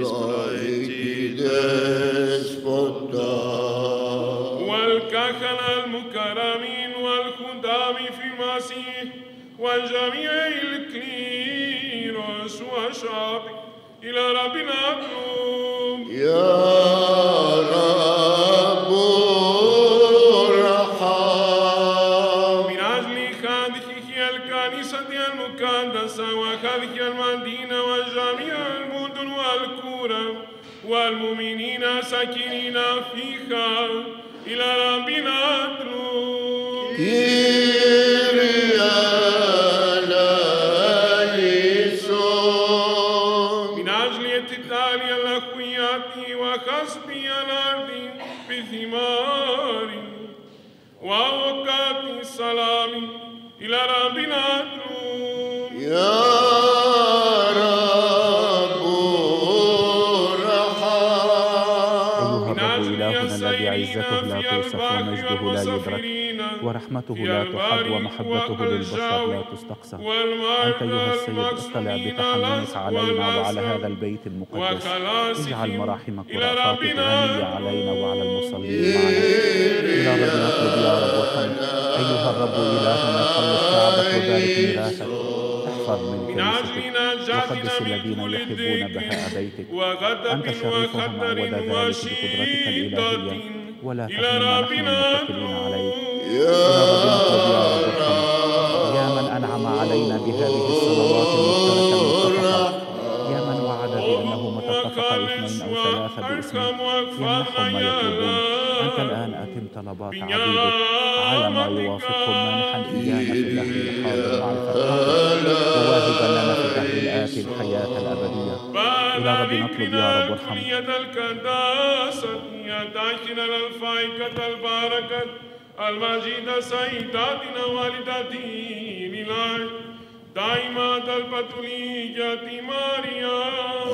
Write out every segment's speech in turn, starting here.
Vajti والكهنة المكرمين والخدام في المسيح الكليروس إلى ربنا يا κοινή να φύχα, η λαραμπίνα يدرك ورحمته لا تحد ومحبته للبشر لا تستقصى أنت أيها السيد اطلع بتحملك علينا وعلى هذا البيت المقدس. اجعل مراحمك ورأفاتك غنية علينا وعلى المصلين معنا. إلى رب نطلب يا رب وحن أيها الرب إلهنا خلص شعبك وبارك ميراثك. احفظ من كنيستك. وقدس الذين يحبون بهاء بيتك. أنت شريفهم وذا ذلك بقدرتك الإلهية. ولا تحملنا نحن المتكلين عليك. يا رب يا من أنعم علينا بهذه الصلوات المشتركة المتفقة. يا من وعد بأنه متى اتفق اثنين أو ثلاثة باسم يمنحهم ما يطلبون أنت الآن أتم طلبات عبيدك على ما يوافقهم مانحا إيانا في الدهر الحاضر معرفة القدر وواهبا لنا في الدهر الآتي الحياة الأبدية رب نطلب يا رب وارحم يد القداسة يا داخل الفائقة البركة المجيد سيداتنا والدتي لله دائما البتولية مريم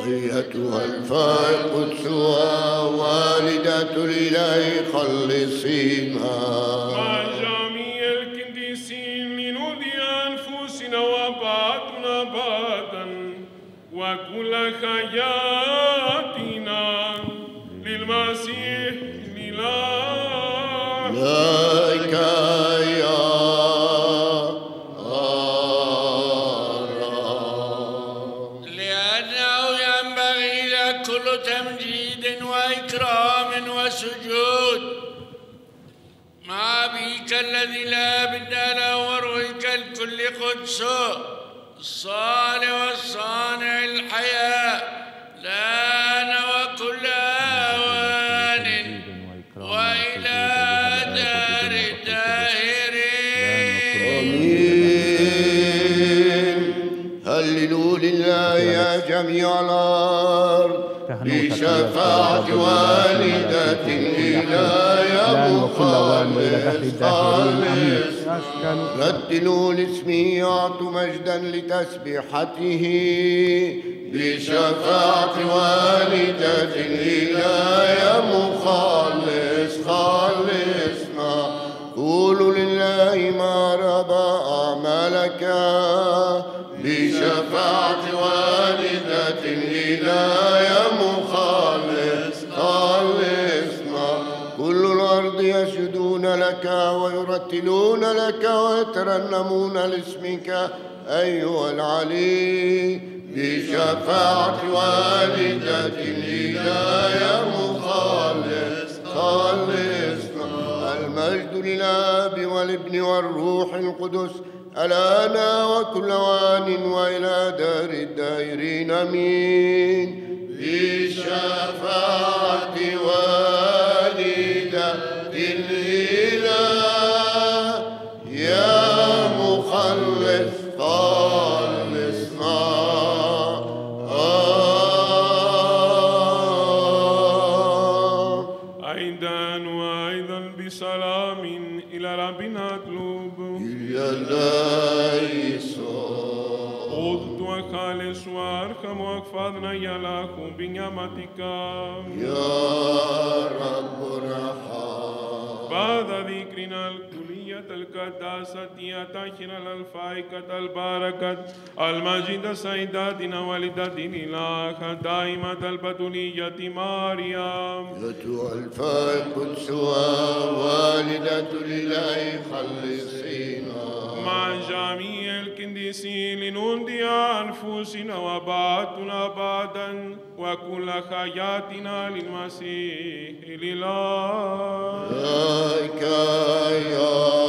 أيتها الفائق قدسها والدة الإله خلصينا مع جميع القديسين لنودي أنفسنا وبعضنا وكل حياتنا للمسيح لله لك يا الله لأنه ينبغي لك كل تمجيد وإكرام وسجود. مع أبيك الذي لا بد له وروحك الكل قدس الصالح والصانع الحياة لنا وكل آوان وإلى دار الداهرين. آمين. هللوا لله يا جميع الأرض بشفاعة الآن وكل أوان وإلى دهر آمين. خالص ردلوا لاسمه أعطوا مجدا لتسبيحته بشفاعة والدة الإله يا مخلص خلصنا قولوا لله ما رضى أعمالك بشفاعة والدة الإله يا مخلص. يسجدون لك ويرتلون لك ويترنمون لاسمك أيها العلي بشفاعة والدة يا مخلص خلصنا المجد للآب والابن والروح القدس الآن وكل وان وإلى دار الدائرين أمين. بشفاعة والدة وارحم واغفرنا يا له بنعمتك يا رب ارحم بعد ذكرنا الكلية القداسة يتاخر الفائقة البركة المجيد سيداتنا والدتنا دائمة البتولية مريم أيتها الفائق قدسها والدة الإله خلصينا مع جميع القديسين لنودي أنفسنا وبعضنا بعضا وكل حياتنا للمسيح لله لك يا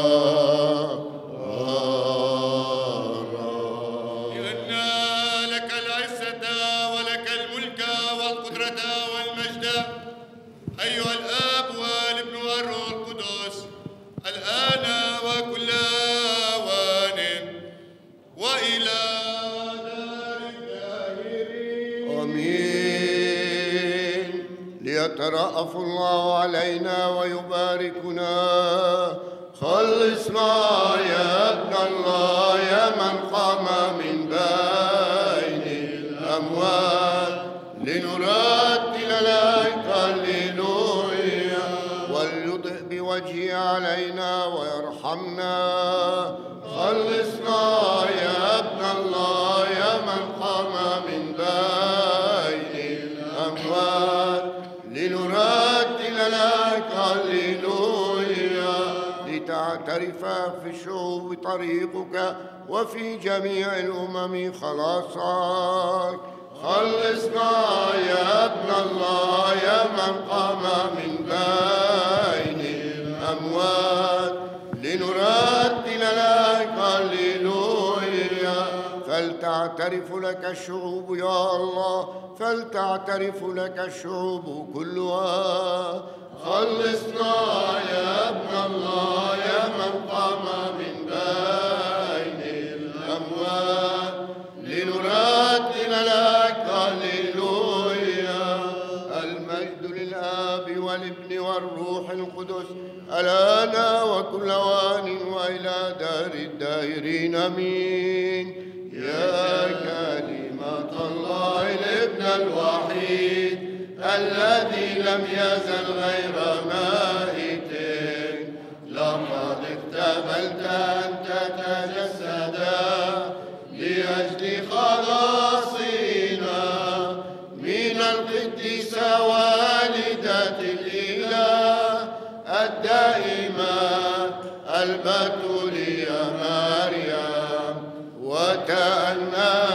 ليترأف الله علينا ويباركنا خلصنا يا ابن الله يا من قام من بين الأموات لنرتل لك هللويا وليضئ بوجهه علينا ويرحمنا. خلصنا لتعترف في الشعوب طريقك وفي جميع الأمم خلاصك خلصنا يا ابن الله يا من قام من بين الأموات. لنرتل لك هللويا فلتعترف لك الشعوب يا الله. فلتعترف لك الشعوب كلها. خلصنا يا ابن الله يا من قام من بين الأموات لنرتل لك هللويا. المجد للآب والابن والروح القدس. الآن وكل وان وإلى دار الدائرين أمين. يا كلمة الله الابن الوحيد. الذي لم يزل غير مائت لقد اقتبلت أن تتجسد لأجل خلاصنا من القديسة والدة الإله الدائمة البتولية مريم وتأنست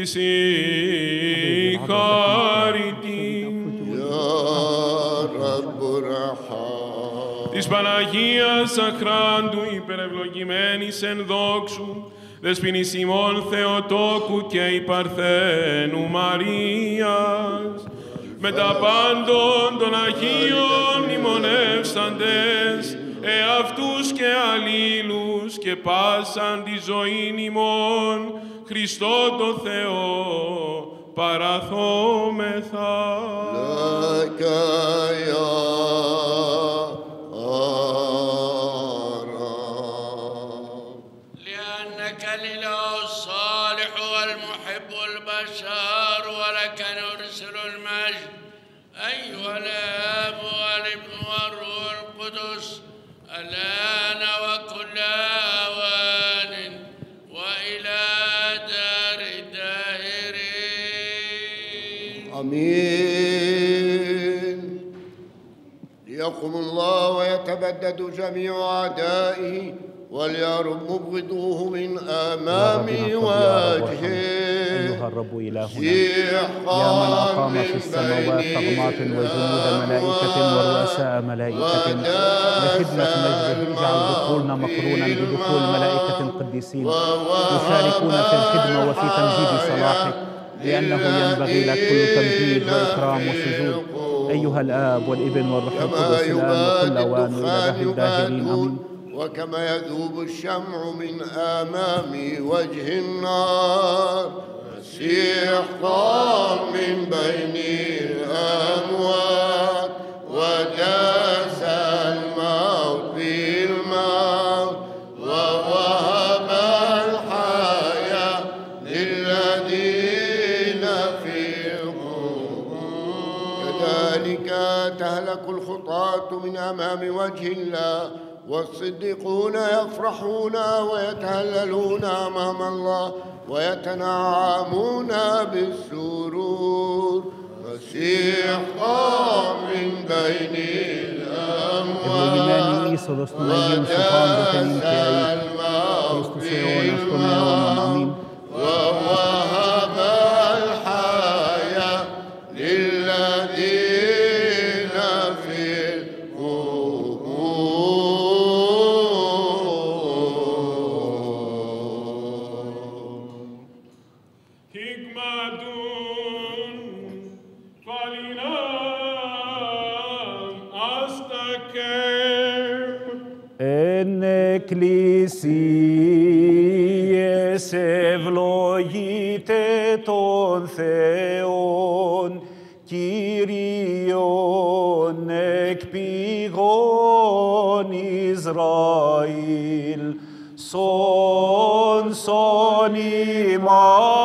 τη συγχάρητη. Της. Παναγίας Αχράντου υπερευλογημένης εν δόξου, Θεοτόκου και υπαρθένου Μαρίας, με πάντων των Αγίων ημονεύσαντες, εαυτούς και αλλήλους και πάσαν τη ζωή ημών, Χριστό το Θεό παραθόμεθα. لك ليقم الله ويتبدد جميع أعدائه وليرب مبغضوه من آمام وجهه. أيها الرب إلهنا. يا يا من أقام في السماوات طغمات وجنود ملائكة ورؤساء ملائكة. لخدمة مجده اجعل دخولنا مقرونا بدخول ملائكة قديسين. يشاركون في الخدمة وفي تمجيد صلاحك. لأنه ينبغي لك كل تمجيد وإكرام وسجود. أيها الآب والإبن والروح كما يباد الدخان يباد وكما يذوب الشمع من آمام وجه النار مسيح قام من بين الأموات وداس يهلك الخطاة من أمام وجه الله والصديقون يفرحون ويتهللون أمام الله ويتنعمون بالسرور. مسيح قام من بين الأموات وجاء الموت وهو εν εκκλησίες ευλογείτε τον Θεόν, Κύριον εκ πηγών Ισραήλ, σον σον ημάς,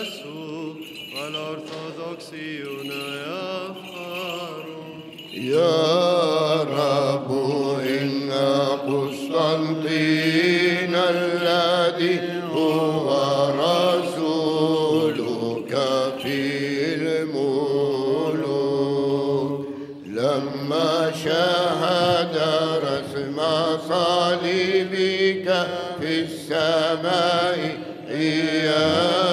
يسوع والأرثوذكسيون يفخرون يا رب إن قسطنطين الذي هو رسولك في الملوك لما شهد رسم صليبك في السماء إياه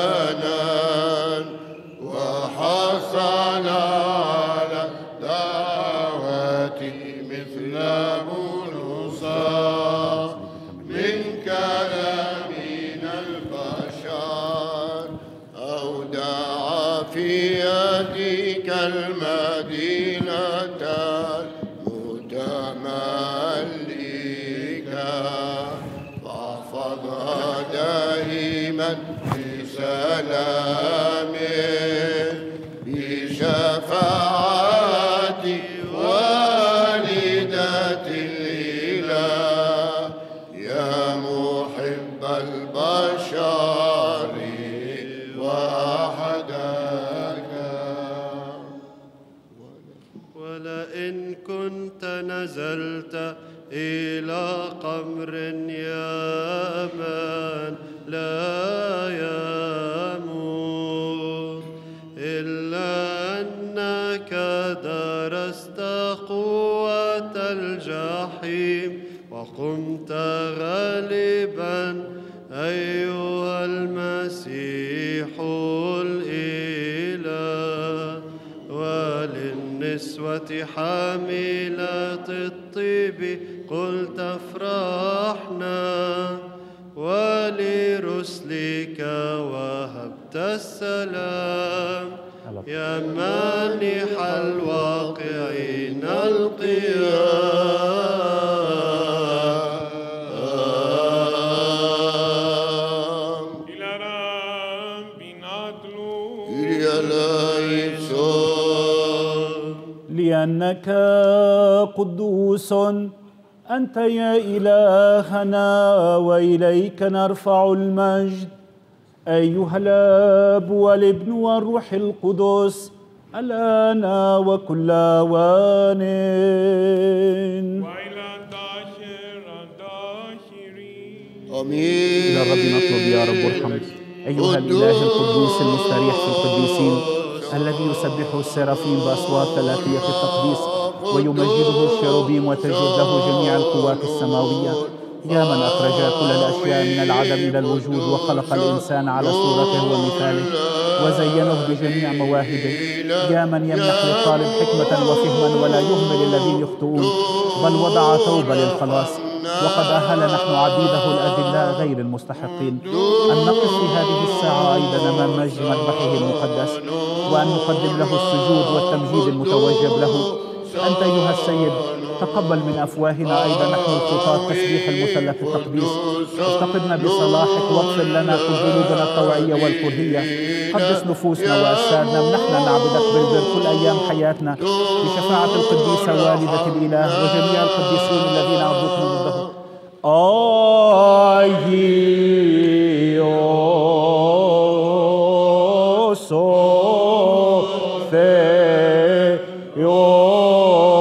قدوس. أنت يا إلهنا وإليك نرفع المجد. أيها الآب والابن والروح القدس الآن وكل آوان. وإلى الداشر الداشرين Amin. إلى الرب نطلب يا رب ارحم أيها الإله القدوس المستريح في القديسين الذي يسبح السرافيم بأصوات ثلاثية التقديس. ويمجده الشيروبيم وتجد له جميع القوات السماوية. يا من أخرج كل الأشياء من العدم إلى الوجود وخلق الإنسان على صورته ومثاله وزينه بجميع مواهبه. يا من يمنح للطالب حكمة وفهما ولا يهمل الذين يخطئون بل وضع توبة للخلاص. وقد أهل نحن عبيده الأذلاء غير المستحقين. أن نقف في هذه الساعة أيضا أمام مجد مذبحه المقدس وأن نقدم له السجود والتمجيد المتوجب له. أنت أيها السيد تقبل من أفواهنا أيضا نحن الخطاة تسبيح المثلث التقديس افتقدنا بصلاحك واغفر لنا كل ذنوبنا الطوعية والكرهية قدس نفوسنا وأجسادنا منحنا نعبدك بالبر كل أيام حياتنا بشفاعة القديسة والدة الإله وجميع القديسين الذين عبدوك من ضده Oh.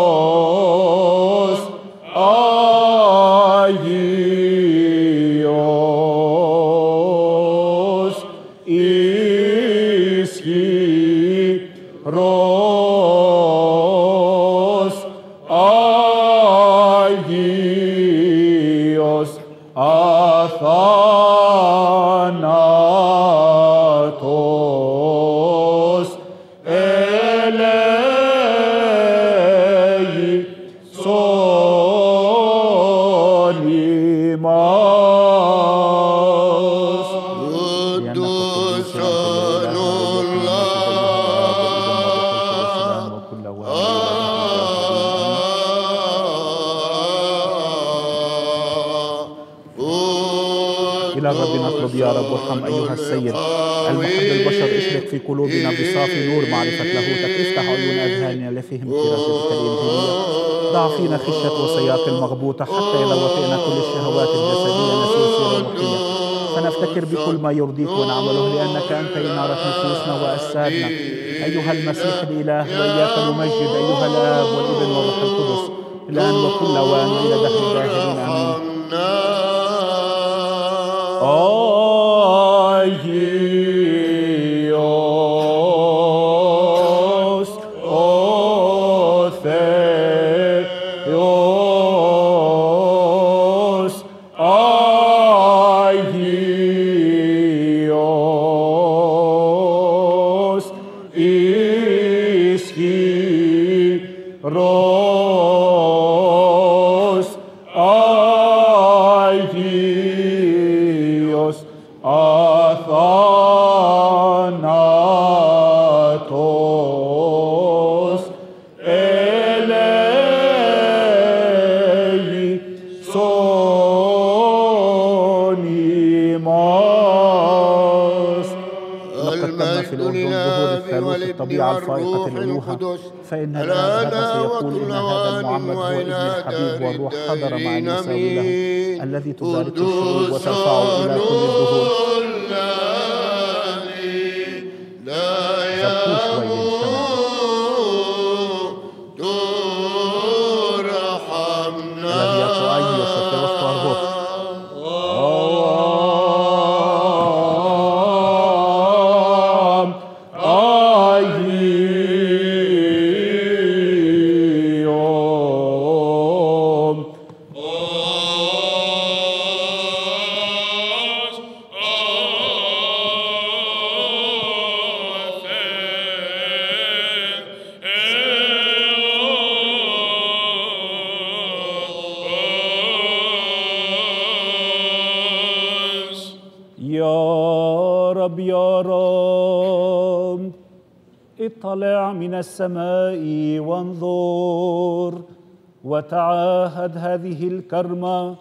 هذه الكرمة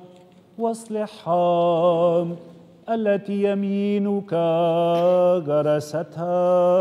واصلحها التي يمينك غرستها.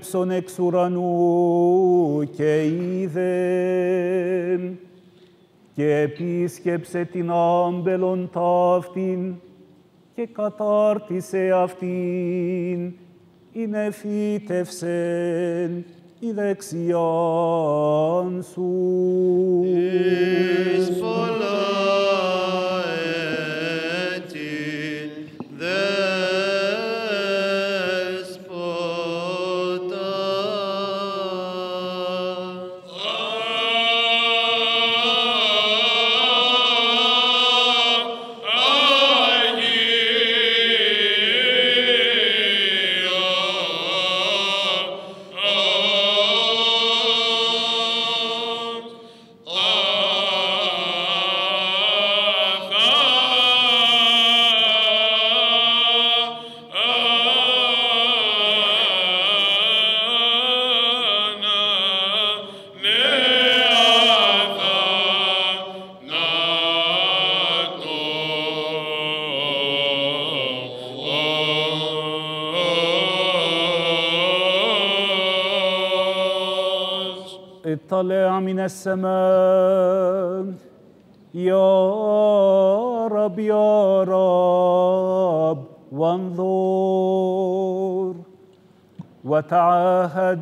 Επίβλεψον εξ ουρανού και είδεν. Και επίσκεψε την άμπελον ταύτην και κατάρτισε αυτήν, είναι φύτευσεν η δεξιάν σου. السماء. يا رب يا رب وانظر وتعاهد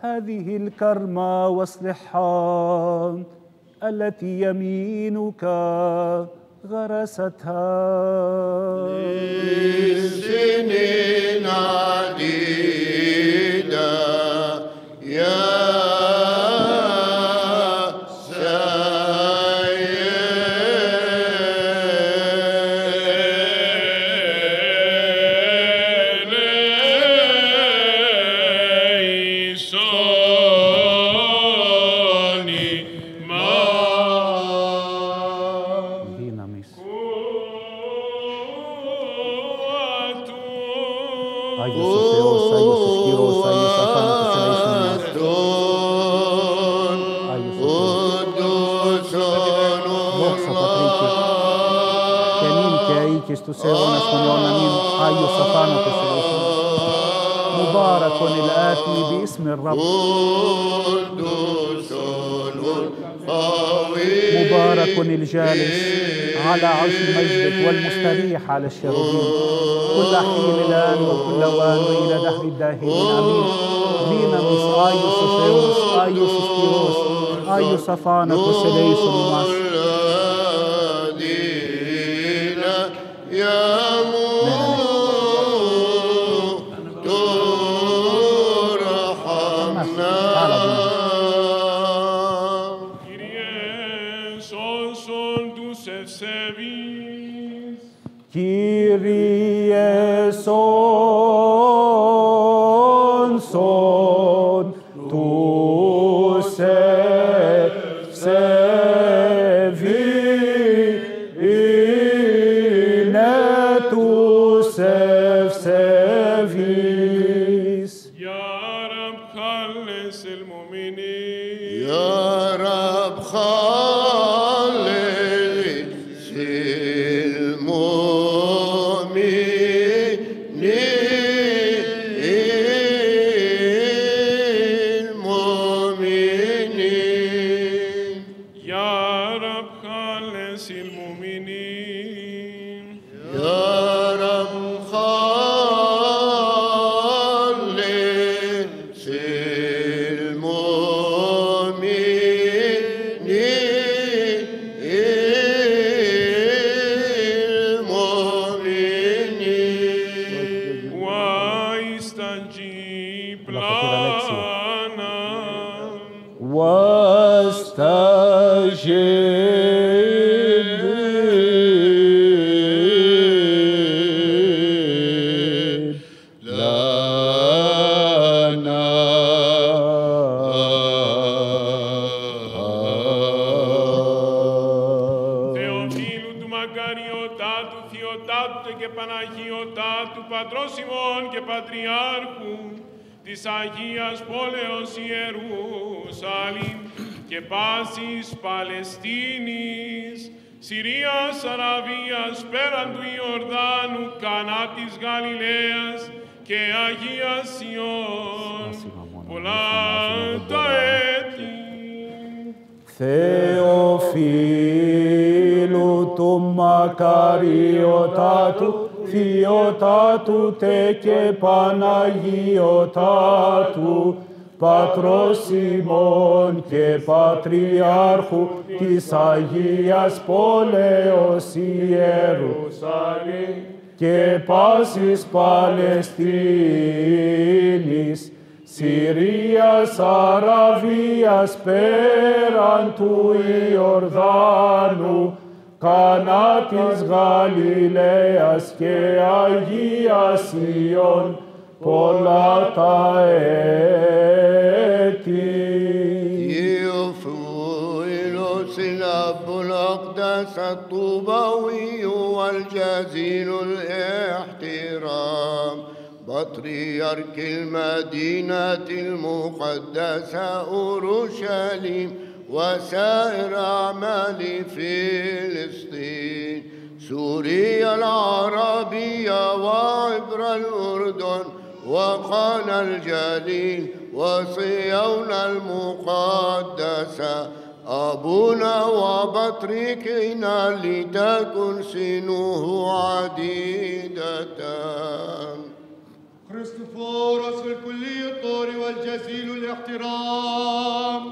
هذه الكرمة واصلحها التي يمينك غرستها. سنين عديدة. الآتي باسم الرب. مبارك الجالس على عرش مجدك والمستريح على الشروبين كل حين الآن وكل أوان وإلى دهر الداهرين. آمين. Δύναμις Άγιος ο Θεός Άγιος Ισχυρός Άγιος Αθάνατος ελέησον do. Θεοτάτου τε και Παναγιωτάτου, Πατρός ημών και Πατριάρχου της Αγίας Πόλεως Ιερουσαλήμ και πάσης Παλαιστίνης, Συρίας, Αραβίας, πέραν του Ιορδάνου, Kanatis Galileas que allí a Sion polata eti. يوفوا الأسلاب الأقدس الطوبوي والجزيل الاحترام بطريرك المدينة المقدسة أورشليم وسائر أعمال فلسطين سوريا العربية وعبر الأردن وقانا الجليل وصيون المقدسة أبونا وبطريقنا لتكن سنوه عديدة. كريستوفوروس في الكلي الطور والجزيل الاحترام.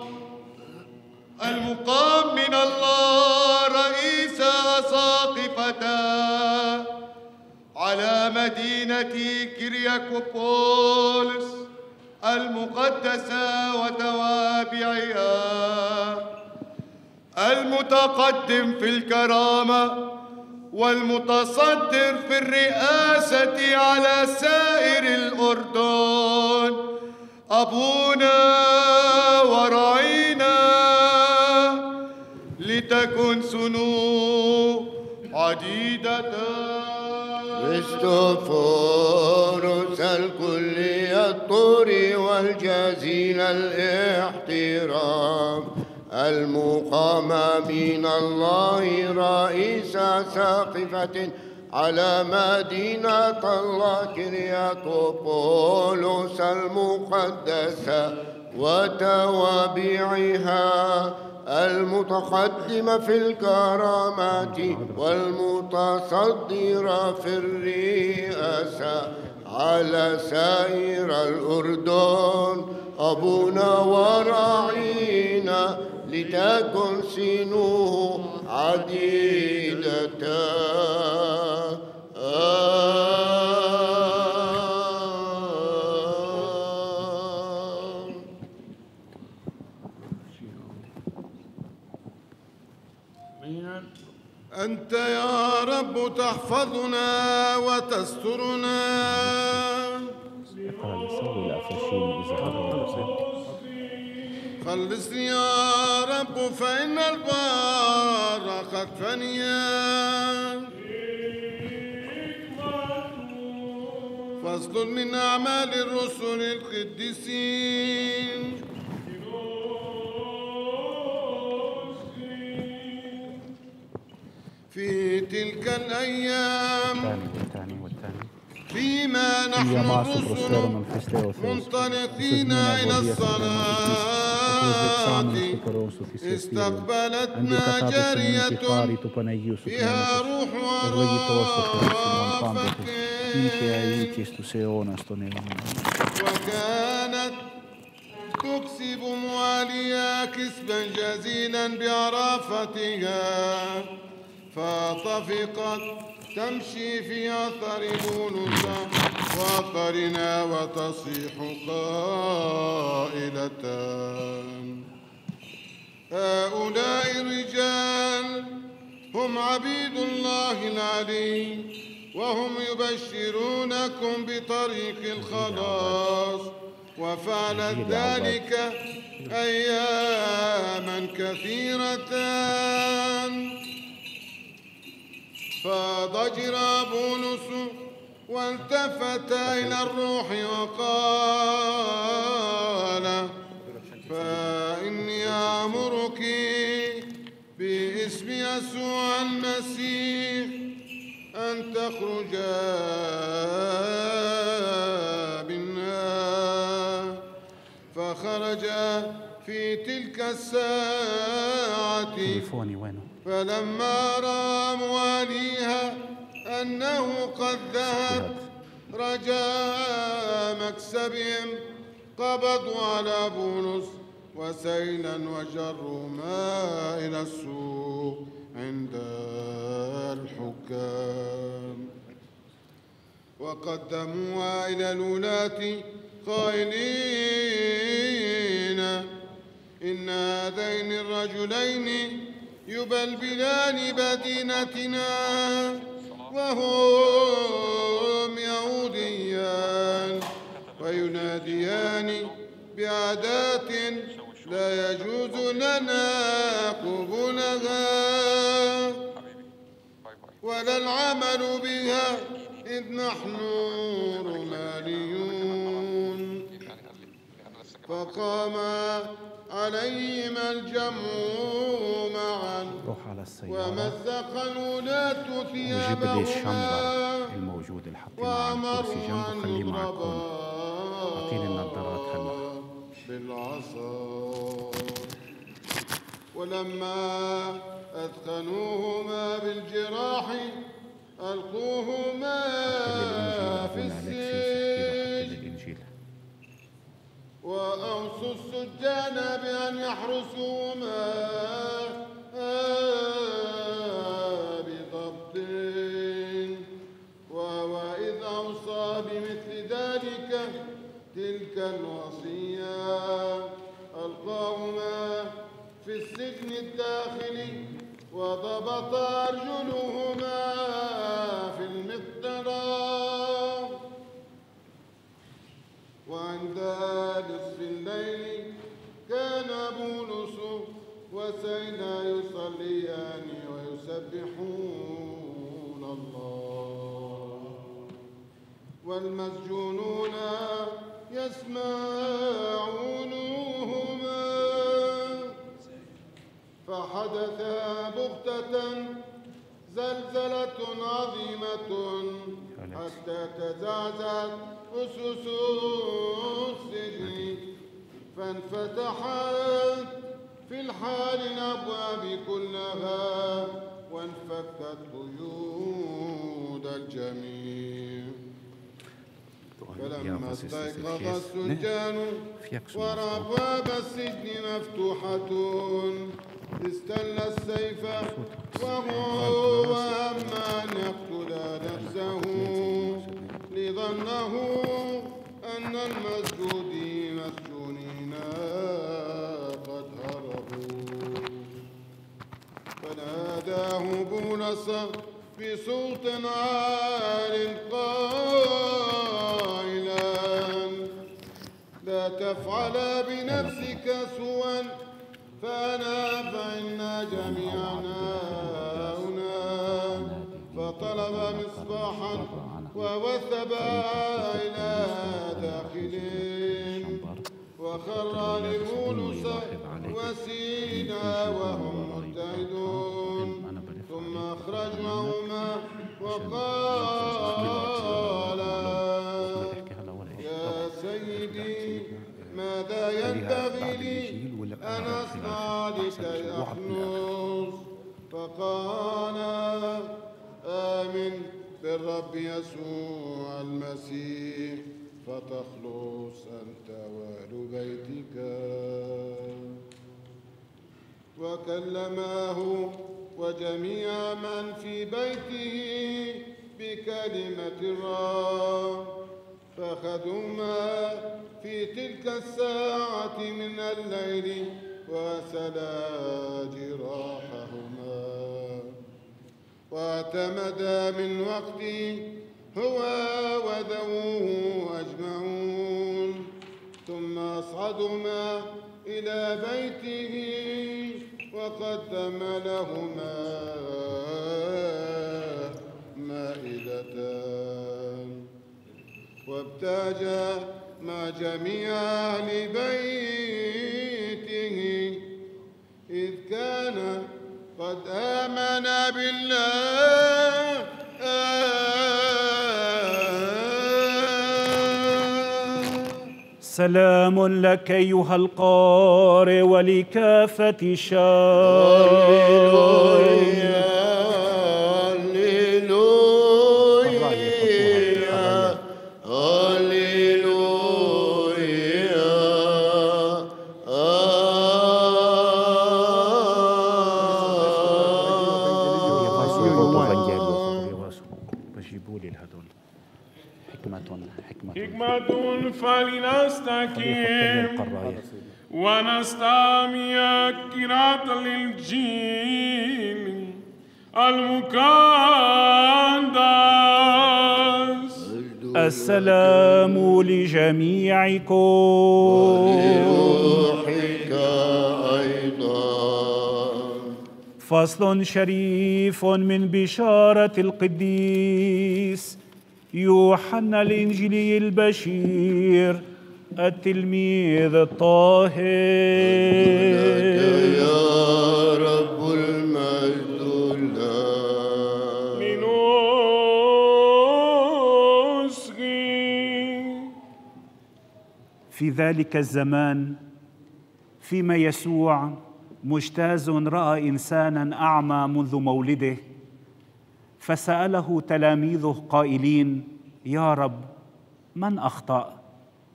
المقام من الله رئيس ساقفة على مدينة كرياكوبولس المقدسة وتوابعها. المتقدم في الكرامة والمتصدر في الرئاسة على سائر الأردن. أبونا ورعينا لتكن سنو عديدة. كريستوفوروس الكلي الطور والجزيل الاحترام. المقام من الله رئيس ساقفة على مدينة الله كرياكوبولوس المقدسة وتوابعها. المتقدم في الكرامات والمتصدر في الرئاسة على سائر الأردن. أبونا وراعينا لتكن سنوه عديدة. آه أنت يا رب تحفظنا وتسترنا. خلصني يا رب فإن البار قد فنيا فاصدر من أعمال الرسل القديسين. في تلك الأيام. فيما نحن الرسل منطلقين إلى الصلاة. استقبلتنا جارية بها روح وراء وكانت تكسب مواليا كسبا جزيلا بعرافتها فطفقت تمشي في أثر بولس وأثرنا وتصيح قائلة هؤلاء الرجال هم عبيد الله العلي وهم يبشرونكم بطريق الخلاص. وفعلت ذلك أياما كثيرة فضجر بولس والتفت إلى الروح وقال فإني أمرك باسم يسوع المسيح أن تخرجا منا فخرج في تلك الساعة وينه؟ فلما رأى مواليها أنه قد ذهب رجاء مكسبهم قبضوا على بولس وسيلا وجرهما إلى السوق عند الحكام. وقدموها إلى الولاة قائلين إن هذين الرجلين يبلبلان مدينتنا وهم يهوديان ويناديان بعادات لا يجوز لنا قبولها ولا العمل بها إذ نحن رماليون فقام عليهما الجمع معا السيارة. ومزق الولاة وجيب لي ثيابهما الشمبر الموجود اللي حاطينه على الكرسي جنبه خليه معكم. أعطيني النظارات هلا بالعصا. ولما أثخنوهما بالجراح ألقوهما في السجن. وأوصوا السجان بأن يحرسوهما. الوصية. ألقاهما في السجن الداخلي وضبط أرجلهما في المقتراب وعند نصف الليل كان بولس وسينا يصليان ويسبحون الله. والمسجونون يسمعونهما. فحدث بغتة زلزلة عظيمة حتى تزعزعت أسس السجن. فانفتحت في الحال الأبواب كلها وانفكت قيود الجميع. فلما استيقظ السجان ورأى أبواب السجن مفتوحة. استل السيف وهو أما أن يقتل نفسه. لظنه أن المسجونين مسجونين قد هربوا. فناداه بولس بصوت عال قائلا لا تفعل بنفسك سوءا فأنا فإنا جميعا هنا. فطلب مصباحا ووثب إلى داخل وخر لبولس وسينا وهم مبتعدون أخرجناهما وقال يا سيدي ماذا ينبغي لي أن أصنع لكي أحنص فقال آمن بالرب يسوع المسيح فتخلص أنت وأهل بيتك. وكلماه وجميع من في بيته بكلمة الرب. فأخذهما في تلك الساعة من الليل وسلا جراحهما واعتمد من وقته هو وذووه أجمعون. ثم أصعدهما إلى بيته وقدم لهما مائدتان. وابتاج مع جميع أهل بيته إذ كان قد آمن بالله سلام لك أيها القارئ ولكافة الشر قراءة للجيل المقدس السلام لجميعكم. أيضا فصل شريف من بشارة القديس يوحنا الإنجيلي البشير. التلميذ الطاهر. يا رب المجد لنسخي في ذلك الزمان فيما يسوع مجتاز رأى إنسانا أعمى منذ مولده فسأله تلاميذه قائلين يا رب من أخطأ؟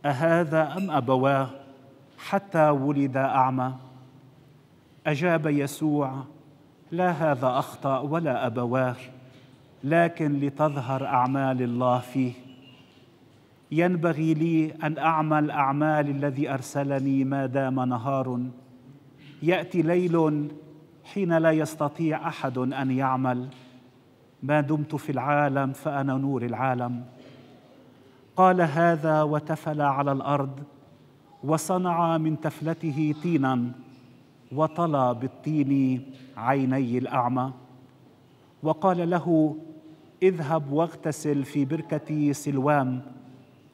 أهذا أم أبواه حتى ولد أعمى؟ أجاب يسوع لا هذا أخطأ ولا أبواه لكن لتظهر أعمال الله فيه. ينبغي لي أن أعمل أعمال الذي أرسلني ما دام نهار. يأتي ليل حين لا يستطيع أحد أن يعمل. ما دمت في العالم فأنا نور العالم. قال هذا وتفل على الأرض وصنع من تفلته طينا وطلى بالطين عيني الأعمى. وقال له اذهب واغتسل في بركة سلوام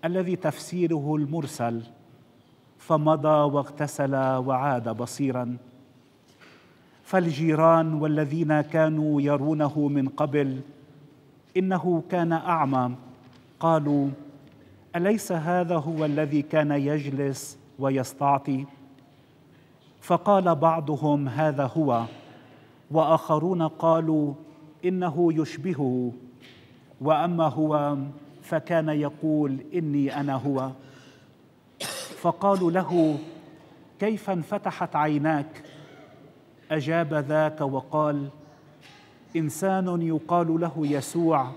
الذي تفسيره المرسل. فمضى واغتسل وعاد بصيرا. فالجيران والذين كانوا يرونه من قبل إنه كان أعمى قالوا أليس هذا هو الذي كان يجلس ويستعطي؟ فقال بعضهم هذا هو وآخرون قالوا إنه يشبهه وأما هو فكان يقول إني أنا هو. فقالوا له كيف انفتحت عيناك؟ أجاب ذاك وقال إنسان يقال له يسوع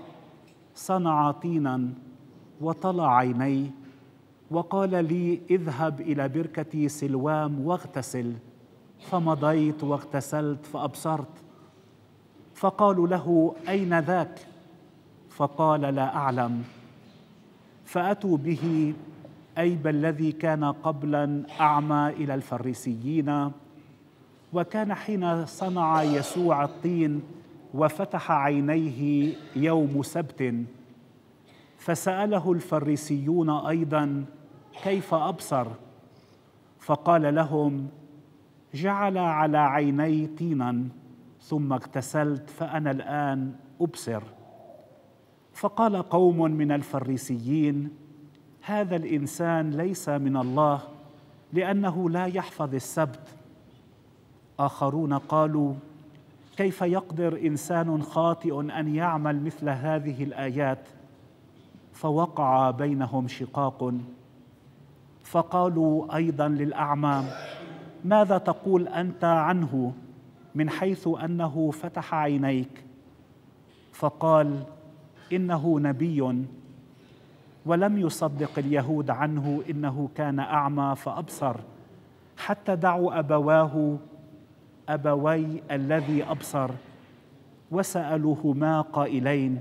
صنع طينا. وطلع عيني وقال لي اذهب إلى بركه سلوام واغتسل. فمضيت واغتسلت فأبصرت. فقالوا له أين ذاك؟ فقال لا أعلم. فأتوا به أيب الذي كان قبلا أعمى إلى الفريسيين. وكان حين صنع يسوع الطين وفتح عينيه يوم سبت. فسأله الفريسيون أيضا كيف أبصر؟ فقال لهم جعل على عيني طينا ثم اغتسلت فأنا الآن أبصر. فقال قوم من الفريسيين هذا الإنسان ليس من الله لأنه لا يحفظ السبت. آخرون قالوا كيف يقدر إنسان خاطئ أن يعمل مثل هذه الآيات؟ فوقع بينهم شقاق. فقالوا أيضا للأعمى ماذا تقول أنت عنه من حيث أنه فتح عينيك؟ فقال إنه نبي ولم يصدق اليهود عنه إنه كان أعمى فأبصر حتى دعوا أبواه أبوي الذي أبصر وسألوهما قائلين.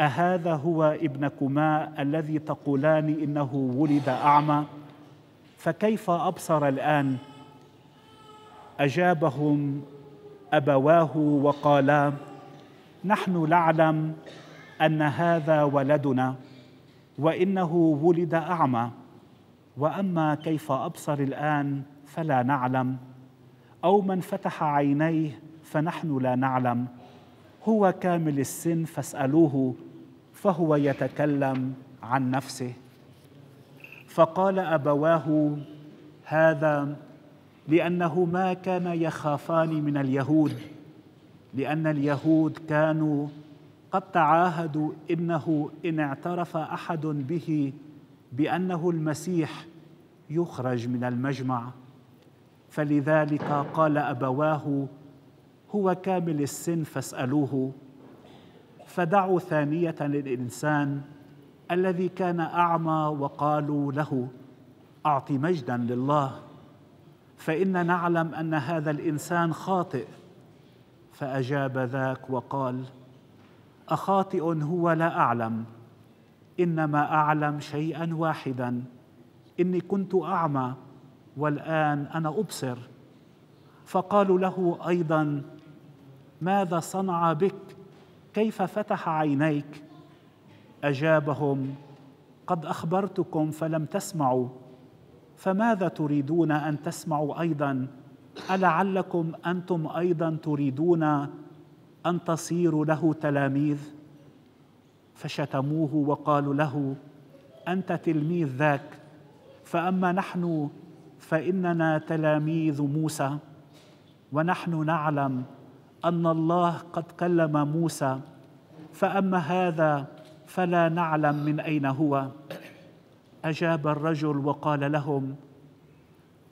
أهذا هو ابنكما الذي تقولان إنه ولد أعمى؟ فكيف أبصر الآن؟ أجابهم أبواه وقالا نحن نعلم أن هذا ولدنا وإنه ولد أعمى. وأما كيف أبصر الآن فلا نعلم. أو من فتح عينيه فنحن لا نعلم. هو كامل السن فاسألوه. فهو يتكلم عن نفسه. فقال أبواه هذا لأنه ما كان يخافان من اليهود لأن اليهود كانوا قد تعاهدوا إنه إن اعترف أحد به بأنه المسيح يخرج من المجمع. فلذلك قال أبواه هو كامل السن فاسألوه. فدعوا ثانية للإنسان الذي كان أعمى وقالوا له اعط مجدا لله فإن نعلم أن هذا الإنسان خاطئ. فأجاب ذاك وقال أخاطئ هو لا أعلم إنما أعلم شيئا واحدا إني كنت أعمى والآن أنا أبصر. فقالوا له أيضا ماذا صنع بك؟ كيف فتح عينيك؟ أجابهم قد أخبرتكم فلم تسمعوا فماذا تريدون أن تسمعوا أيضا؟ ألعلكم أنتم أيضا تريدون أن تصيروا له تلاميذ؟ فشتموه وقالوا له أنت تلميذ ذاك فأما نحن فإننا تلاميذ موسى ونحن نعلم أن الله قد كلم موسى فأما هذا فلا نعلم من أين هو. أجاب الرجل وقال لهم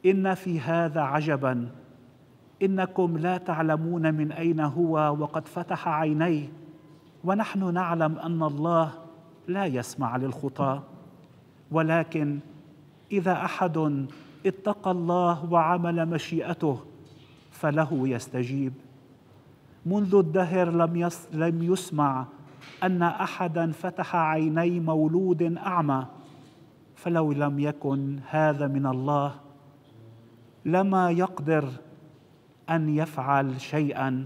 إن في هذا عجبا إنكم لا تعلمون من أين هو وقد فتح عينيه ونحن نعلم أن الله لا يسمع للخطاه ولكن إذا أحد اتقى الله وعمل مشيئته فله يستجيب. منذ الدهر لم يس لم يسمع أن احدا فتح عيني مولود أعمى فلو لم يكن هذا من الله لما يقدر أن يفعل شيئا.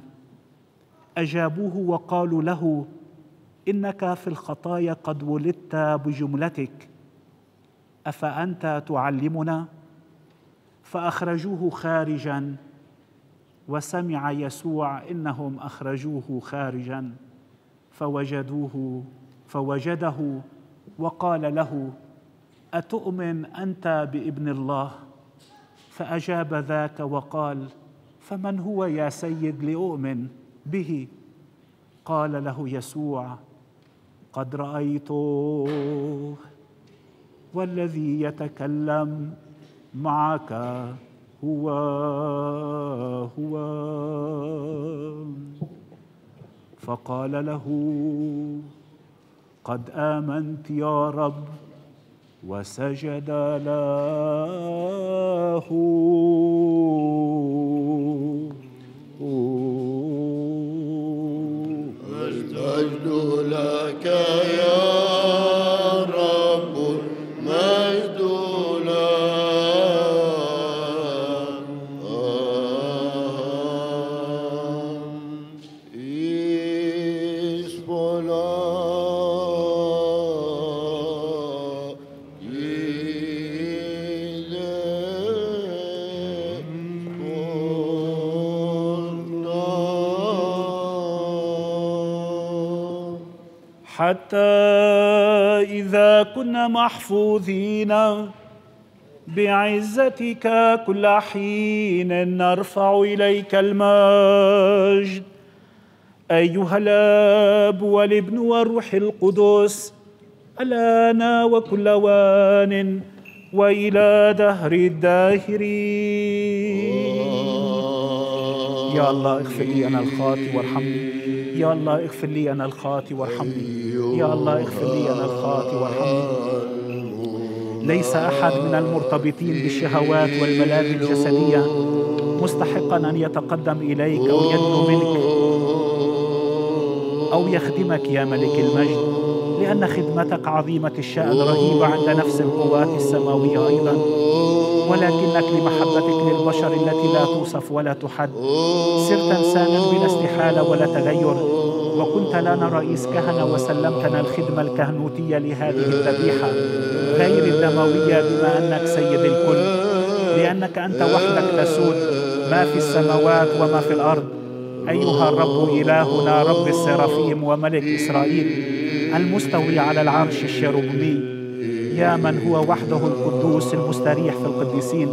أجابوه وقالوا له إنك في الخطايا قد ولدت بجملتك أفأنت تعلمنا؟ فأخرجوه خارجا. وسمع يسوع إنهم أخرجوه خارجا فوجدوه فوجده وقال له أتؤمن أنت بابن الله؟ فأجاب ذاك وقال فمن هو يا سيد لأؤمن به؟ قال له يسوع قد رأيته والذي يتكلم معك. هو هو. فقال له قد آمنت يا رب وسجد له. المجد لك يا كنا محفوظين. بعزتك كل حين نرفع إليك المجد. أيها الآب والابن والروح القدس الان وكل وان وإلى دهر الداهرين. يا الله اغفر لي أنا الخاطي وارحمني يا الله اغفر لي أنا الخاطي وارحمني. يا الله اغفر لي أنا الخاطي وارحمني. ليس أحد من المرتبطين بالشهوات والملاذ الجسدية مستحقا أن يتقدم إليك أو يدنو منك أو يخدمك يا ملك المجد لأن خدمتك عظيمة الشأن رهيبه عند نفس القوات السماوية أيضا. ولكنك لمحبتك للبشر التي لا توصف ولا تحد. صرت انسانا بلا استحالة ولا تغير. وكنت لنا رئيس كهنه وسلمتنا الخدمة الكهنوتية لهذه الذبيحة. غير الدموية بما أنك سيد الكل. لأنك أنت وحدك تسود. ما في السماوات وما في الأرض. أيها الرب إلهنا رب السرافيم وملك إسرائيل. المستوي على العرش الشيروبمي يا من هو وحده القدوس المستريح في القديسين.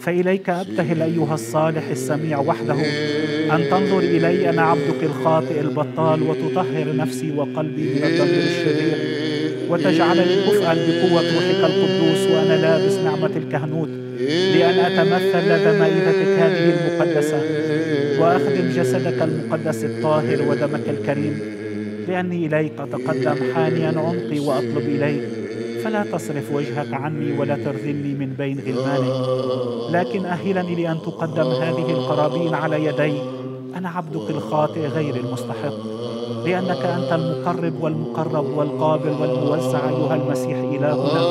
فإليك أبتهل أيها الصالح السميع وحده أن تنظر إلي أنا عبدك الخاطئ البطال وتطهر نفسي وقلبي من الضمير الشرير وتجعلني كفءا بقوة روحك القدوس وأنا لابس نعمة الكهنوت لأن أتمثل لدى مائدتك هذه المقدسة وأخدم جسدك المقدس الطاهر ودمك الكريم لأني إليك أتقدم حانيا عنقي وأطلب إليك. فلا تصرف وجهك عني ولا ترذلني من بين غلمانك لكن أهلني لأن تقدم هذه القرابين على يدي. أنا عبدك الخاطئ غير المستحق. لأنك أنت المقرب والمقرب والقابل والموزع أيها المسيح إلهنا.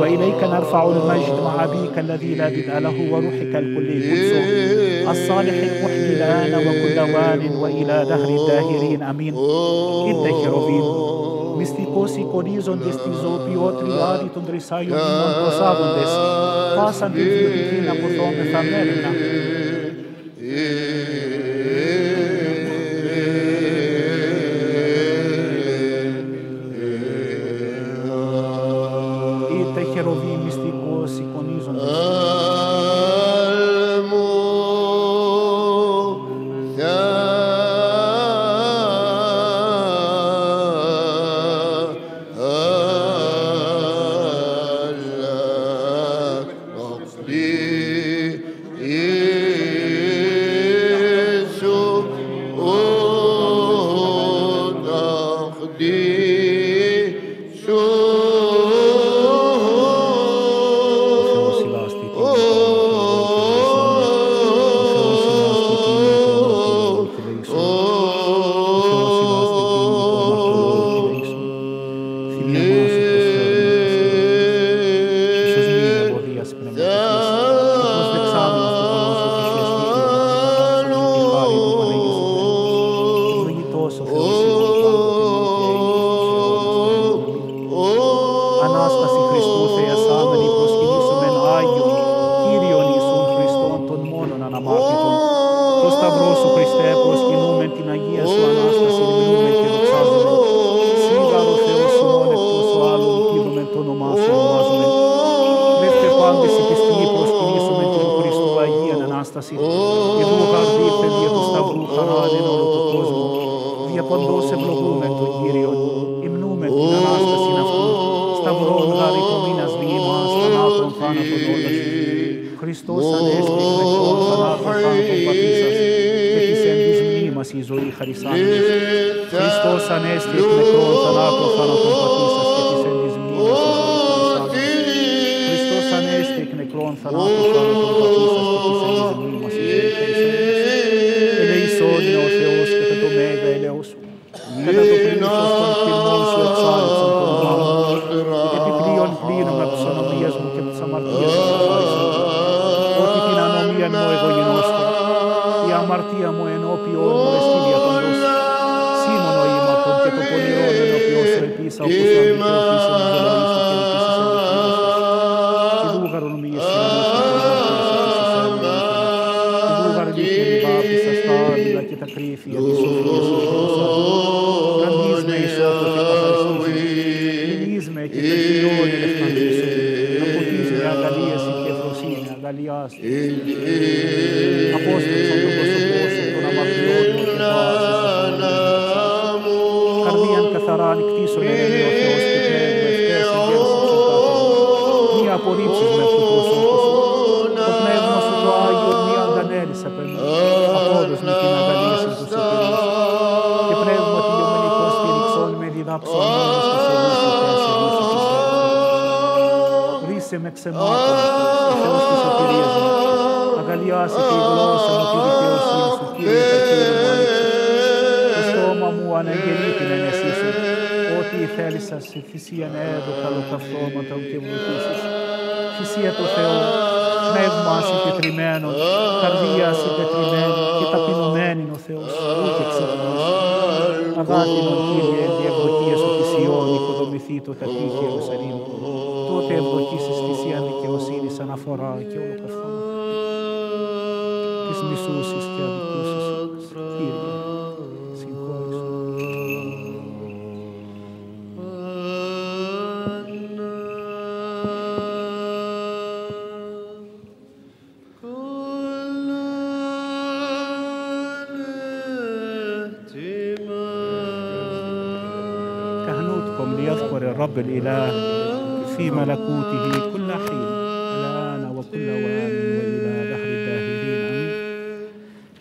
وإليك نرفع المجد مع أبيك الذي لا بدء له وروحك الكل قدسه الصالح المحيي الآن وكل وان وإلى دهر الداهرين. أمين. كروبين δυστυχώς οι κορίζοντες τη ζωοποιότριλάδη των τρισάγιων μνημών προσάβοντες, πάσαν την βιωτική να αποθώμεθα μέρηνα,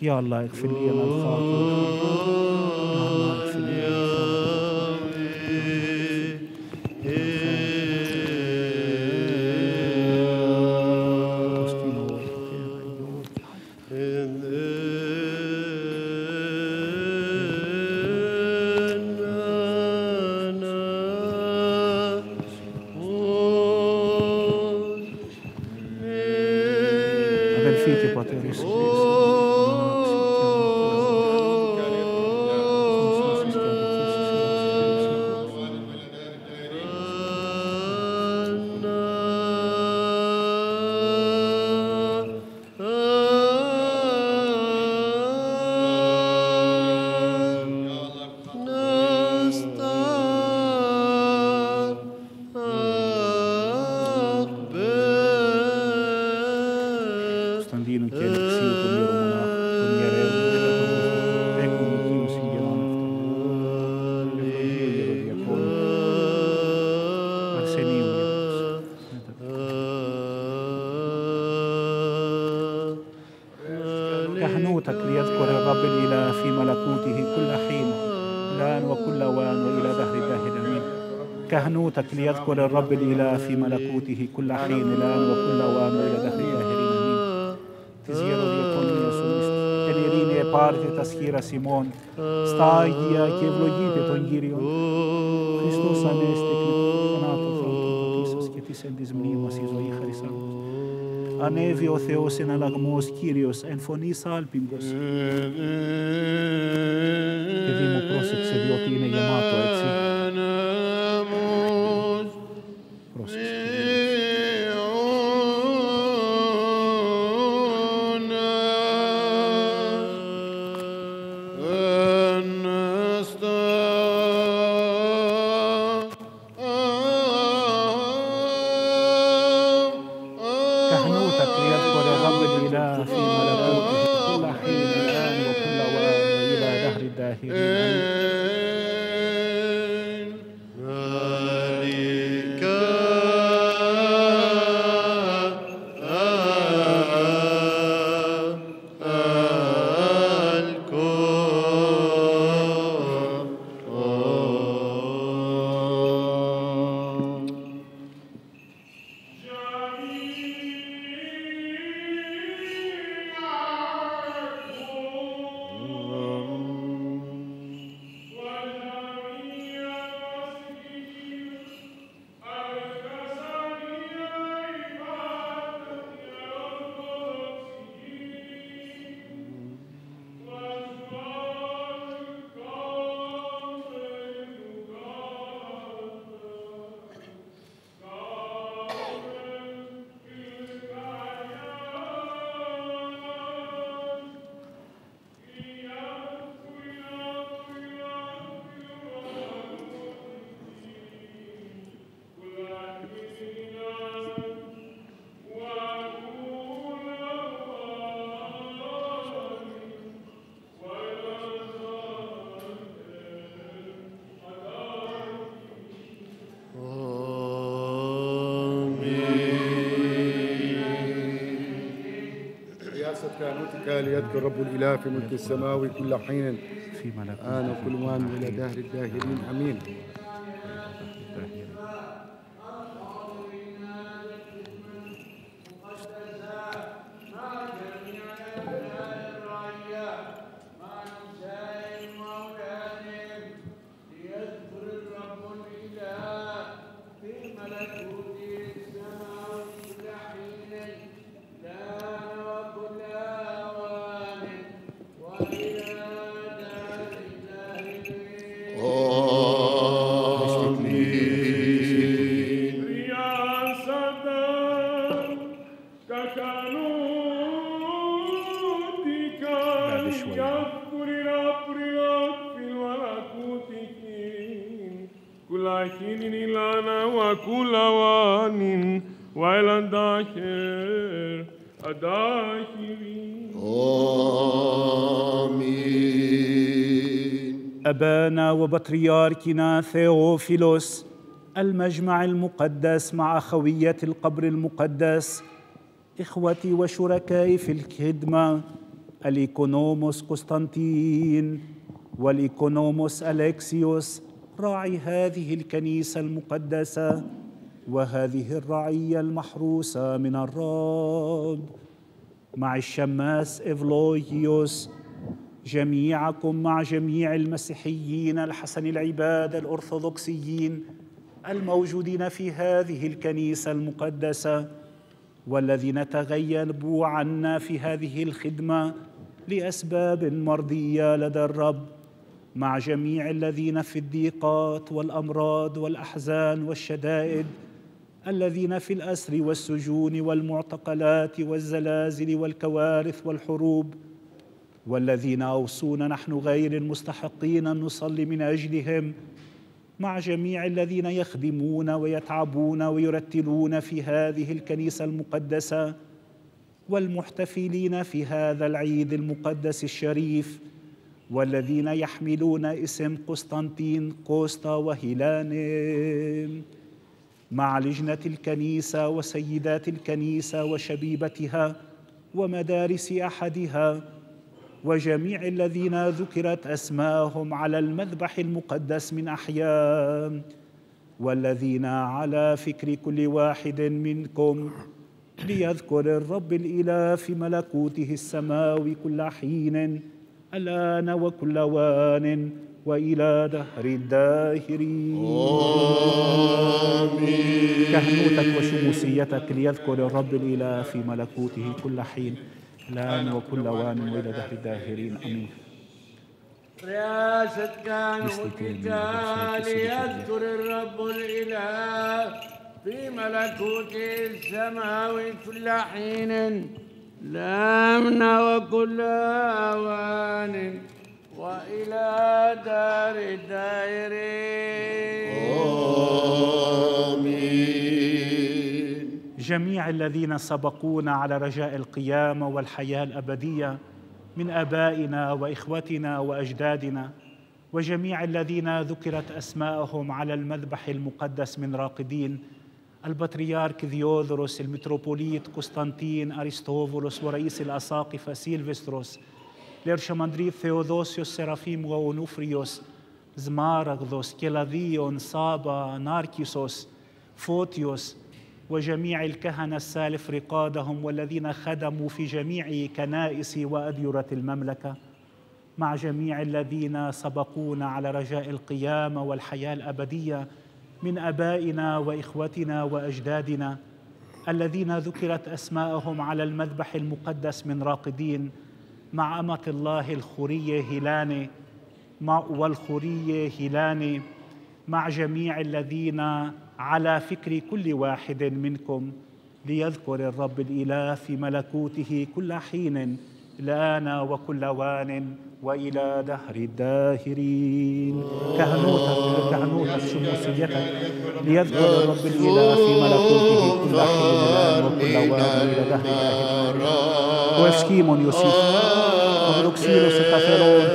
يا الله اغفر لي انا الخاطئ يا الله اغفر لي وشكر الرب الإله في ملكوته كل حين الآن وكل أوان إلى دهر الآخرين τα σχήρα ημών, στα Άγια και ευλογείτε τον Κύριο. Χριστός Ανέστη, εκλεκτή θανάτου ανθρώπου και της εν της η ζωή χαρισάντος. Ανέβη ο Θεός εναλλαγμός Κύριος, εν φωνής άλπιγκος. Παιδί μου πρόσεξε διότι είναι γεμάτο έτσι. كهنوتك ليذكر رب الإله في ملك السماوي كل حين. في ملكوته آن وكل وان إلى دهر الداهرين. أمين. أبانا وبطريركنا ثيوفيلوس المجمع المقدس مع خوية القبر المقدس. إخوتي وشركائي في الخدمة الإيكونوموس قسطنطين والإيكونوموس أليكسيوس راعي هذه الكنيسة المقدسة وهذه الرعية المحروسة من الرب مع الشماس إفلويوس جميعكم مع جميع المسيحيين الحسن العباد الأرثوذكسيين الموجودين في هذه الكنيسة المقدسة والذين تغيبوا عنا في هذه الخدمة لأسباب مرضية لدى الرب مع جميع الذين في الضيقات والأمراض والأحزان والشدائد الذين في الأسر والسجون والمعتقلات والزلازل والكوارث والحروب والذين اوصونا نحن غير المستحقين أن نصلي من أجلهم مع جميع الذين يخدمون ويتعبون ويرتلون في هذه الكنيسة المقدسة والمحتفلين في هذا العيد المقدس الشريف والذين يحملون اسم قسطنطين قوسطا وهيلان. مع لجنة الكنيسة وسيدات الكنيسة وشبيبتها ومدارس أحدها وجميع الذين ذكرت اسماءهم على المذبح المقدس من أحياء والذين على فكر كل واحد منكم ليذكر الرب الإله في ملكوته السماوي كل حين الآن وكل وان وإلى دهر الداهرين. كهنوتك وشموسيتك ليذكر الرب الإله في ملكوته كل حين. الآن وكل وان وإلى دهر الداهرين آمين. يستكين من الرسول ليذكر الرب الإله في ملكوته السماوي كل حين. لامنا وكل أوان وإلى دار الدائرين. آمين. جميع الذين سبقونا على رجاء القيامة والحياة الأبدية من آبائنا وإخوتنا وأجدادنا وجميع الذين ذكرت أسماءهم على المذبح المقدس من راقدين البطريرك ذيوذروس المتروبوليت قسطنطين أرسطوفولوس ورئيس الأساقفة سيلفستروس الإرشمندريت ثيودوسيوس سيرافيم وأونوفريوس زمارغذوس كيلاذيون صابا ناركيسوس فوتيوس وجميع الكهنة السالف رقادهم والذين خدموا في جميع كنائس وأديرة المملكة مع جميع الذين سبقونا على رجاء القيامة والحياة الأبدية من أبائنا وإخوتنا وأجدادنا الذين ذكرت أسماءهم على المذبح المقدس من راقدين مع أمة الله الخورية هيلاني والخورية هيلاني مع جميع الذين على فكر كل واحد منكم ليذكر الرب الإله في ملكوته كل حين الآن وكل وان وإلى دهر الداهرين. كهنوتك كهنوتك شموسيتك ليذكر الرب الإله في ملكوته كل حين الآن وكل وان وإلى دهر الداهرين. وإفسكيمون يوسف. وبروكسيلوس كافيرون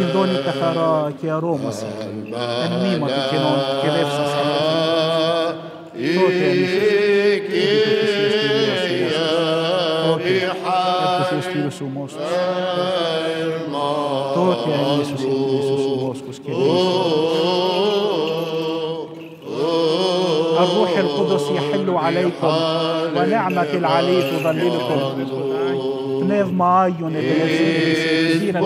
سيندوني كثارا كيا روموس النيمة Jesus umosus الروح القدس يحل عليكم ونعمة العلي تظللكم Πνεύμα Άγιον επελεύσαι και της.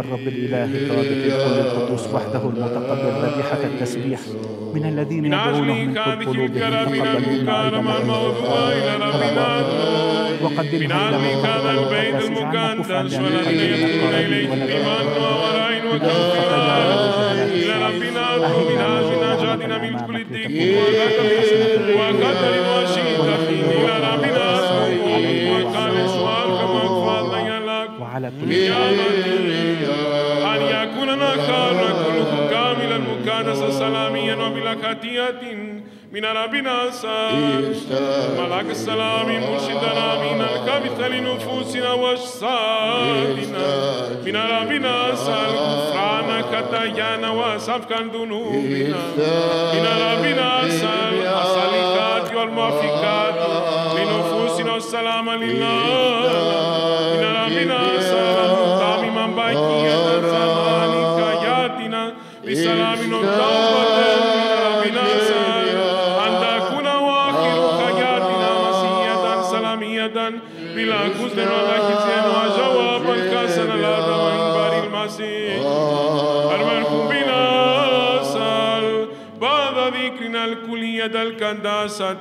الرب الإله الرابط الكل القدوس وحده المتقبل ذبيحة التسبيح من الذين يدعونه من كل قلوبهم تقبلونا أيضا وقدمها إلى البيت المقدس ورعين إلى ربنا من هذه نجاتنا من كل الضيق وقدر وشيطة إلى ربنا وقال سؤالك وفضل وعلى كل أن خطيئة من ربنا سال ملاك السلام مرشدنا من الخبث لنفوسنا وأجسادنا. من ربنا سال غفران خطايانا وسفكا ذنوبنا. من ربنا سال الصالحات والموافقات لنفوسنا والسلام لله من ربنا سال تامما باقية زمان حياتنا بسلام وتوبة الكلية الكنداسة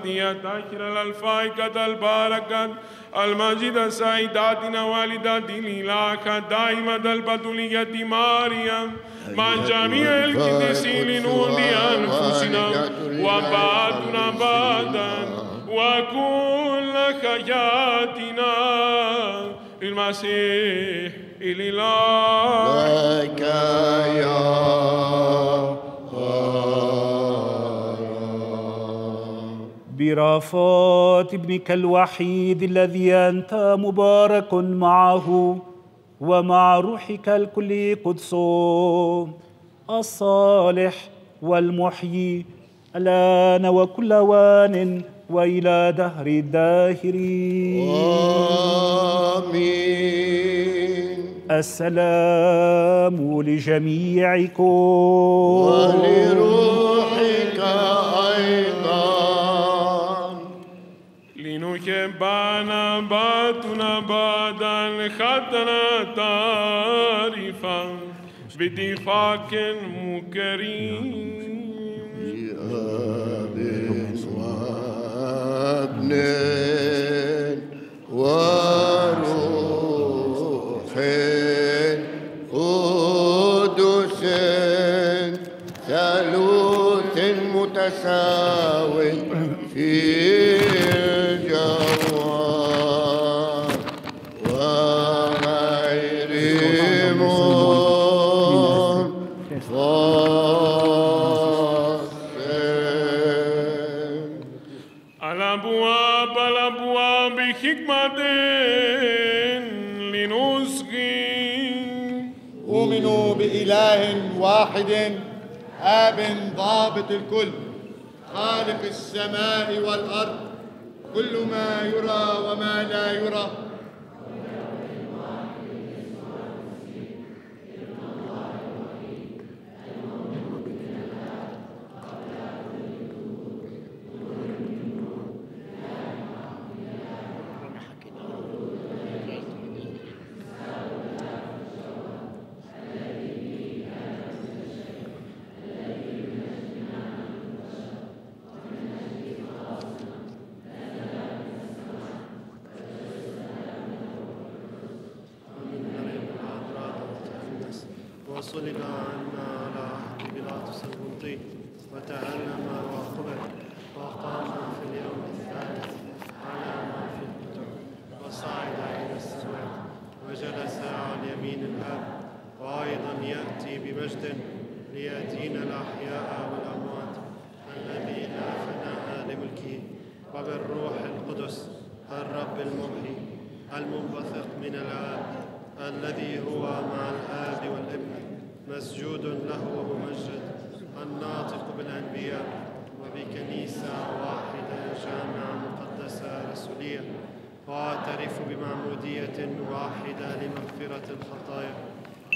تاخر الألفائكة الباركة المجد سيداتنا والداتنا الإله دائمة البدولية مريم مع جميع القديسين نودي أنفسنا. وبعدنا بعدا. وكل حياتنا للمسيح الإله. لك يا برافات ابنك الوحيد الذي أنت مبارك معه ومع روحك الكل قدس الصالح والمحيي الآن وكل وان وإلى دهر الداهرين. آمين. السلام لجميعكم ولروحك أيضا. لنحبنا بعضنا بعضا خطنا تعرفا باتفاق مكرم بأب وابن وروح متساو في الجوار وغير منفصل. الأبواب الأبواب حكمة لنسقي أؤمن بإله واحد آب ضابط الكل. خالق السماء والأرض. كل ما يرى وما لا يرى وصلب عنا على عهد بيلاطس البنطي وتعلم وقبل وقام في اليوم الثالث على ما في الكتب وصعد إلى السماء وجلس على يمين الآب وأيضا يأتي بمجد ليدين الأحياء والأموات الذي لا فناء لملكه وبالروح القدس الرب المحيي المنبثق من الآب الذي هو مع الآب والابن مسجود له وممجد الناطق بالأنبياء وبكنيسة واحدة جامعة مقدسة رسولية وأعترف بمعمودية واحدة لمغفرة الخطايا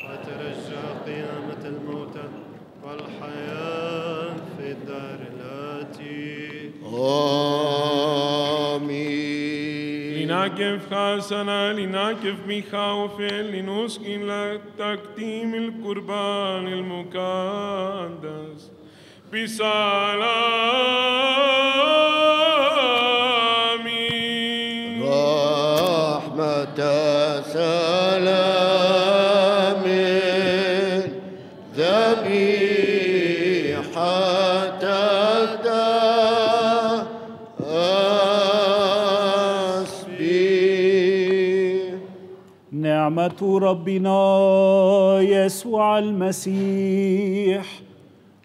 وأترجى قيامة الموتى والحياة في الدار الآتي آمين لنقف حسنا لنقف بخوف لنسكن لتقديم القربان المقدس بسلام نعمة ربنا يسوع المسيح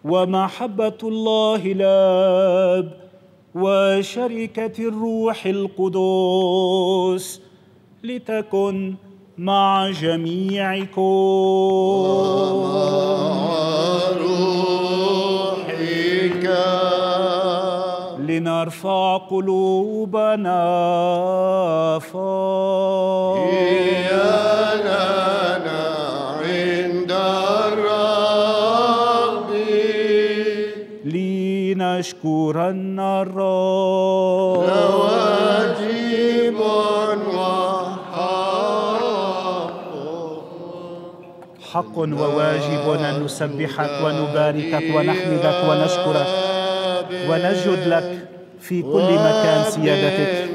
ومحبة الله الآب وشركة الروح القدس لتكن مع جميعكم. لنرفع قلوبنا لنا عند الرب. لنشكرن الرب. واجب وحق. حق وواجب أن نسبحك ونباركك ونحمدك ونشكرك. ونسجد لك في كل مكان سيادتك.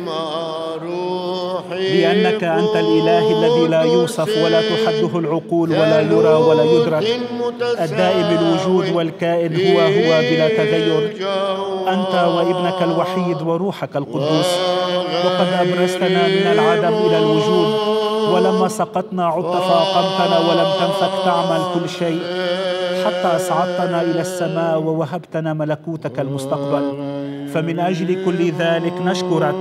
لأنك أنت الإله الذي لا يوصف ولا تحده العقول ولا يرى ولا يدرك. الدائم الوجود والكائن هو هو بلا تغير. أنت وابنك الوحيد وروحك القدوس. وقد أبرزتنا من العدم إلى الوجود. ولما سقطنا عدت فأقمتنا ولم تنفك تعمل كل شيء. حتى أصعدتنا إلى السماء ووهبتنا ملكوتك المستقبل. فمن أجل كل ذلك نشكرك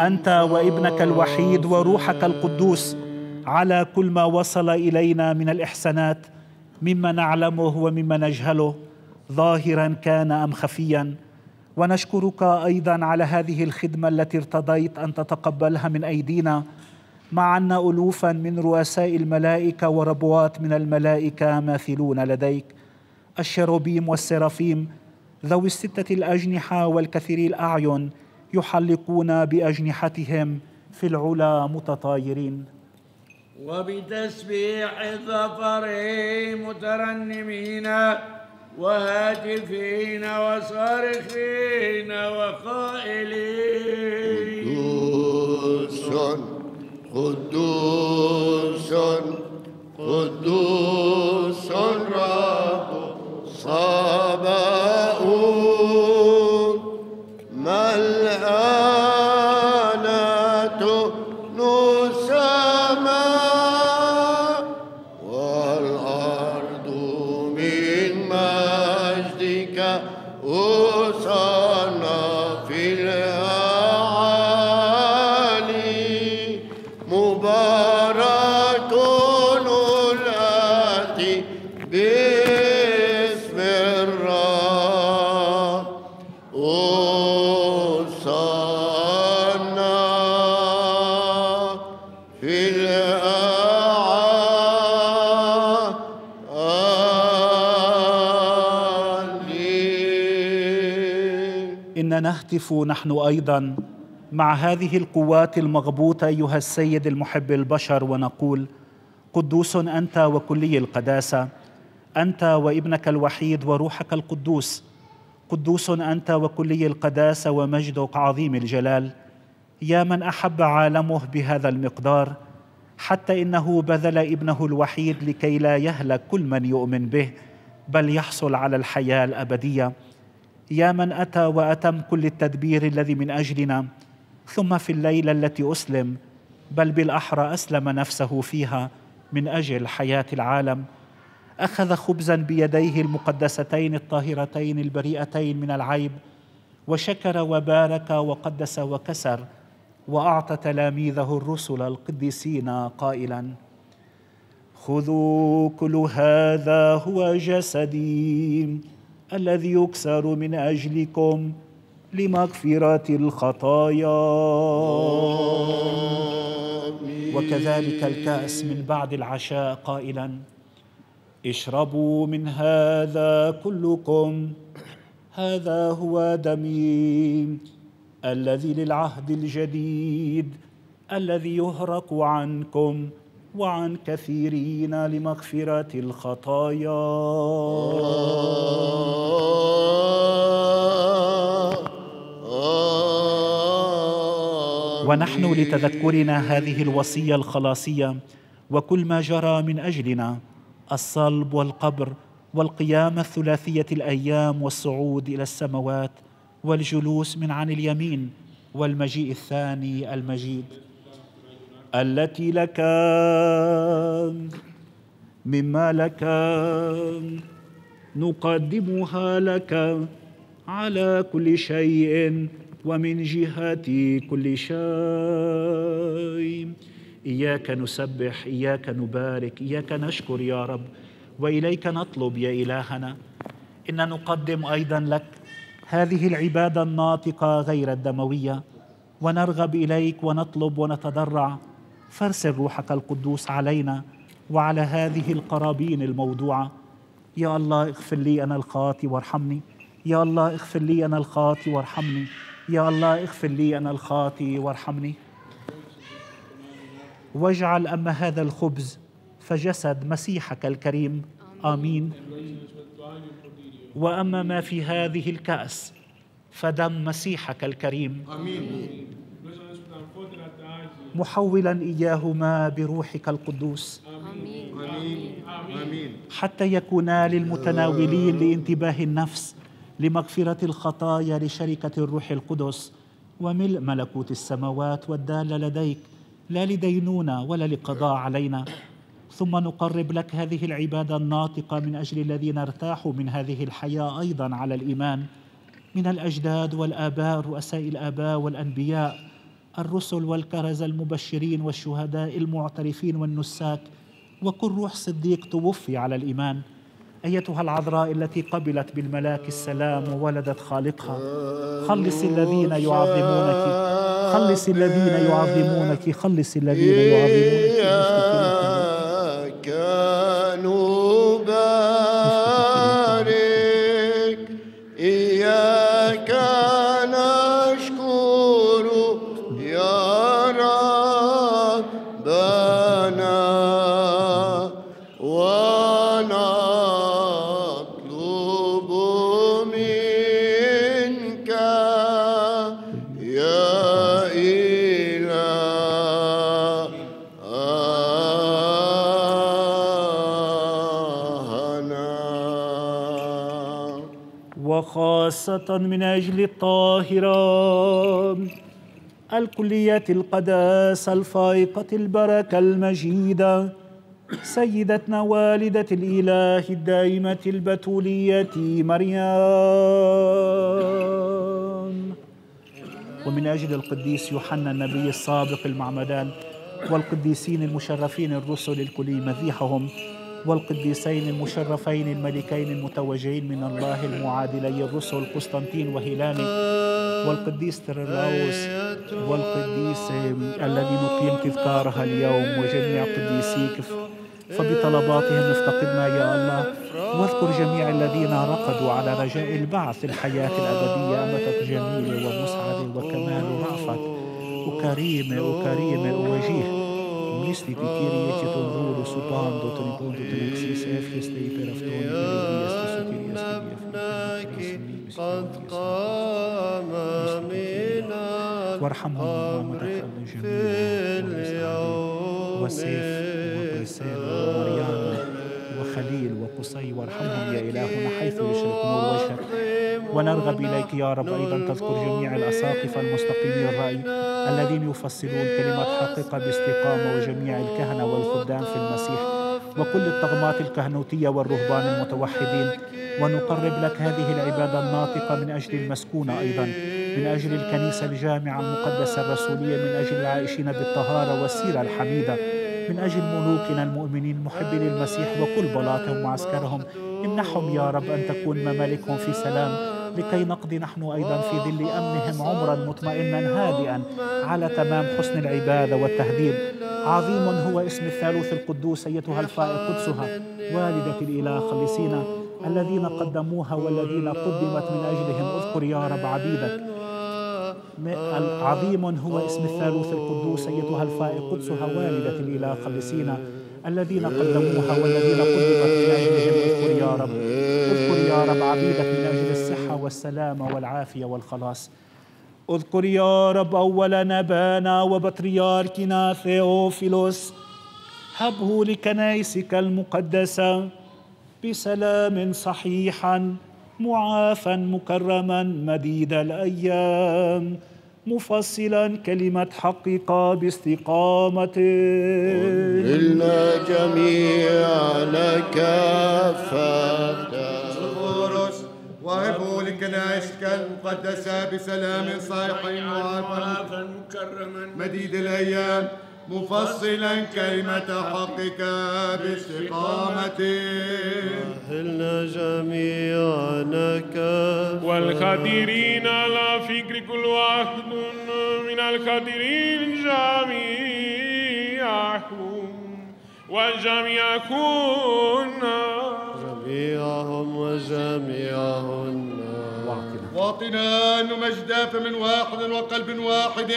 أنت وابنك الوحيد وروحك القدوس على كل ما وصل إلينا من الإحسانات مما نعلمه ومما نجهله ظاهرا كان أم خفيا. ونشكرك أيضا على هذه الخدمة التي ارتضيت أن تتقبلها من أيدينا. مع أن ألوفا من رؤساء الملائكة وربوات من الملائكة ماثلون لديك. الشروبيم والسرافيم ذوي الستة الأجنحة والكثير الأعين يحلقون بأجنحتهم في العلا متطايرين. وبتسبيح الظفر مترنمين وهاتفين وصارخين وقائلين. قدوس قدوس قدوس رب صباؤون ملآنة نهتف نحن أيضا مع هذه القوات المغبوطة أيها السيد المحب البشر ونقول قدوس أنت وكلي القداسة أنت وابنك الوحيد وروحك القدوس. قدوس أنت وكلي القداسة ومجدك عظيم الجلال. يا من أحب عالمه بهذا المقدار حتى إنه بذل ابنه الوحيد لكي لا يهلك كل من يؤمن به بل يحصل على الحياة الأبدية. يا من أتى وأتم كل التدبير الذي من أجلنا ثم في الليلة التي أسلم بل بالأحرى أسلم نفسه فيها من أجل حياة العالم. أخذ خبزا بيديه المقدستين الطاهرتين البريئتين من العيب وشكر وبارك وقدس وكسر وأعطى تلاميذه الرسل القديسين قائلا خذوا كل هذا هو جسدي الذي يكسر من أجلكم لمغفرة الخطايا. وكذلك الكأس من بعد العشاء قائلا اشربوا من هذا كلكم هذا هو دمي الذي للعهد الجديد الذي يهرق عنكم. وعن كثيرين لمغفرة الخطايا. ونحن لتذكرنا هذه الوصية الخلاصية وكل ما جرى من أجلنا الصلب والقبر والقيامه الثلاثية الأيام والصعود إلى السماوات والجلوس من عن اليمين والمجيء الثاني المجيد. التي لك مما لك نقدمها لك على كل شيء ومن جهة كل شيء. إياك نسبح إياك نبارك إياك نشكر يا رب وإليك نطلب يا إلهنا. إن نقدم أيضا لك هذه العبادة الناطقة غير الدموية ونرغب إليك ونطلب ونتضرع. فارسل روحك القدوس علينا وعلى هذه القرابين الموضوعة. يا الله اغفر لي أنا الخاطي وارحمني. يا الله اغفر لي أنا الخاطي وارحمني. يا الله اغفر لي أنا الخاطي وارحمني. واجعل أما هذا الخبز فجسد مسيحك الكريم. آمين. وأما ما في هذه الكأس فدم مسيحك الكريم. آمين. محولا إياهما بروحك القدوس. آمين. آمين. حتى يكونا للمتناولين لانتباه النفس لمغفرة الخطايا لشركة الروح القدس وملء ملكوت السماوات والدالة لديك لا لدينونة ولا لقضاء علينا. ثم نقرب لك هذه العبادة الناطقة من أجل الذين ارتاحوا من هذه الحياة أيضا على الإيمان. من الأجداد والآباء رؤساء الآباء والأنبياء الرسل والكرزة المبشرين والشهداء المعترفين والنساك وكل روح صديق توفي على الإيمان. أيتها العذراء التي قبلت بالملاك السلام وولدت خالقها. خلص الذين يعظمونك. خلص الذين يعظمونك. خلص الذين يعظمونك. من أجل الطاهرة. الكلية القداسة الفائقة البركة المجيدة. سيدتنا والدة الإله الدائمة البتولية مريم. ومن أجل القديس يوحنا النبي السابق المعمدان والقديسين المشرفين الرسل الكلي مذيحهم والقديسين المشرفين الملكين المتوجين من الله المعادلي الرسل قسطنطين وهيلاني والقديس ترلاوس والقديس الذي نقيم تذكارها اليوم وجميع قديسيك فبطلباتهم افتقدنا يا الله. واذكر جميع الذين رقدوا على رجاء البعث الحياة الأبدية أمتك جميلة ومسعدة وكمال ورأفت وكريمة وكريمة ووجيه. Ministri ti tjeri και τον δούλο σου πάντο pan do του rikon εύχεστε υπέρ αυτών e fjes të i peraftoni dhe rëgjës وخليل وقصي وارحمهم يا إلهنا حيث يشركون وجهك ونرغب إليك يا رب أيضا تذكر جميع الأساقفة المستقيمي الرأي الذين يفصلون كلمات حقيقة باستقامة وجميع الكهنة والخدام في المسيح. وكل الطغمات الكهنوتية والرهبان المتوحدين. ونقرب لك هذه العبادة الناطقة من أجل المسكونة أيضا من أجل الكنيسة الجامعة المقدسة الرسولية من أجل العائشين بالطهارة والسيرة الحميدة من أجل ملوكنا المؤمنين محبي للمسيح وكل بلاطهم وعسكرهم. امنحهم يا رب أن تكون ممالكهم في سلام. لكي نقضي نحن أيضا في ظل أمنهم عمرا مطمئنا هادئا على تمام حسن العبادة والتهذيب. عظيم هو اسم الثالوث القدوس أيتها الفائق قدسها والدة الإله خلصينا الذين قدموها والذين قدمت من أجلهم. اذكر يا رب عبيدك. عظيم هو اسم الثالوث القدوس أيتها الفائق قدسها والدة الإله خلصينا الذين قدموها والذين قدمت من أجلهم. اذكر يا رب. اذكر يا رب عبيدك من أجل والسلامة والعافية والخلاص. اذكر يا رب أول نبانا وبطريركنا ثيوفيلوس. هبه لكنائسك المقدسة بسلام صحيحا معافا مكرما مديد الأيام. مفصلا كلمة حقك باستقامة. إلنا جميعا كافة وهبوا لكنائسك المقدسة بسلام صحيح معافى مكرما مديد الأيام مفصلا كلمة حقك باستقامة. أهلنا جميعا كافة. والخادرين على فكر كل واحد من الخادرين جميعهم والجميع كنا جميعهم وجميعهن. واعطنا. أن نمجد فمن واحد وقلب واحد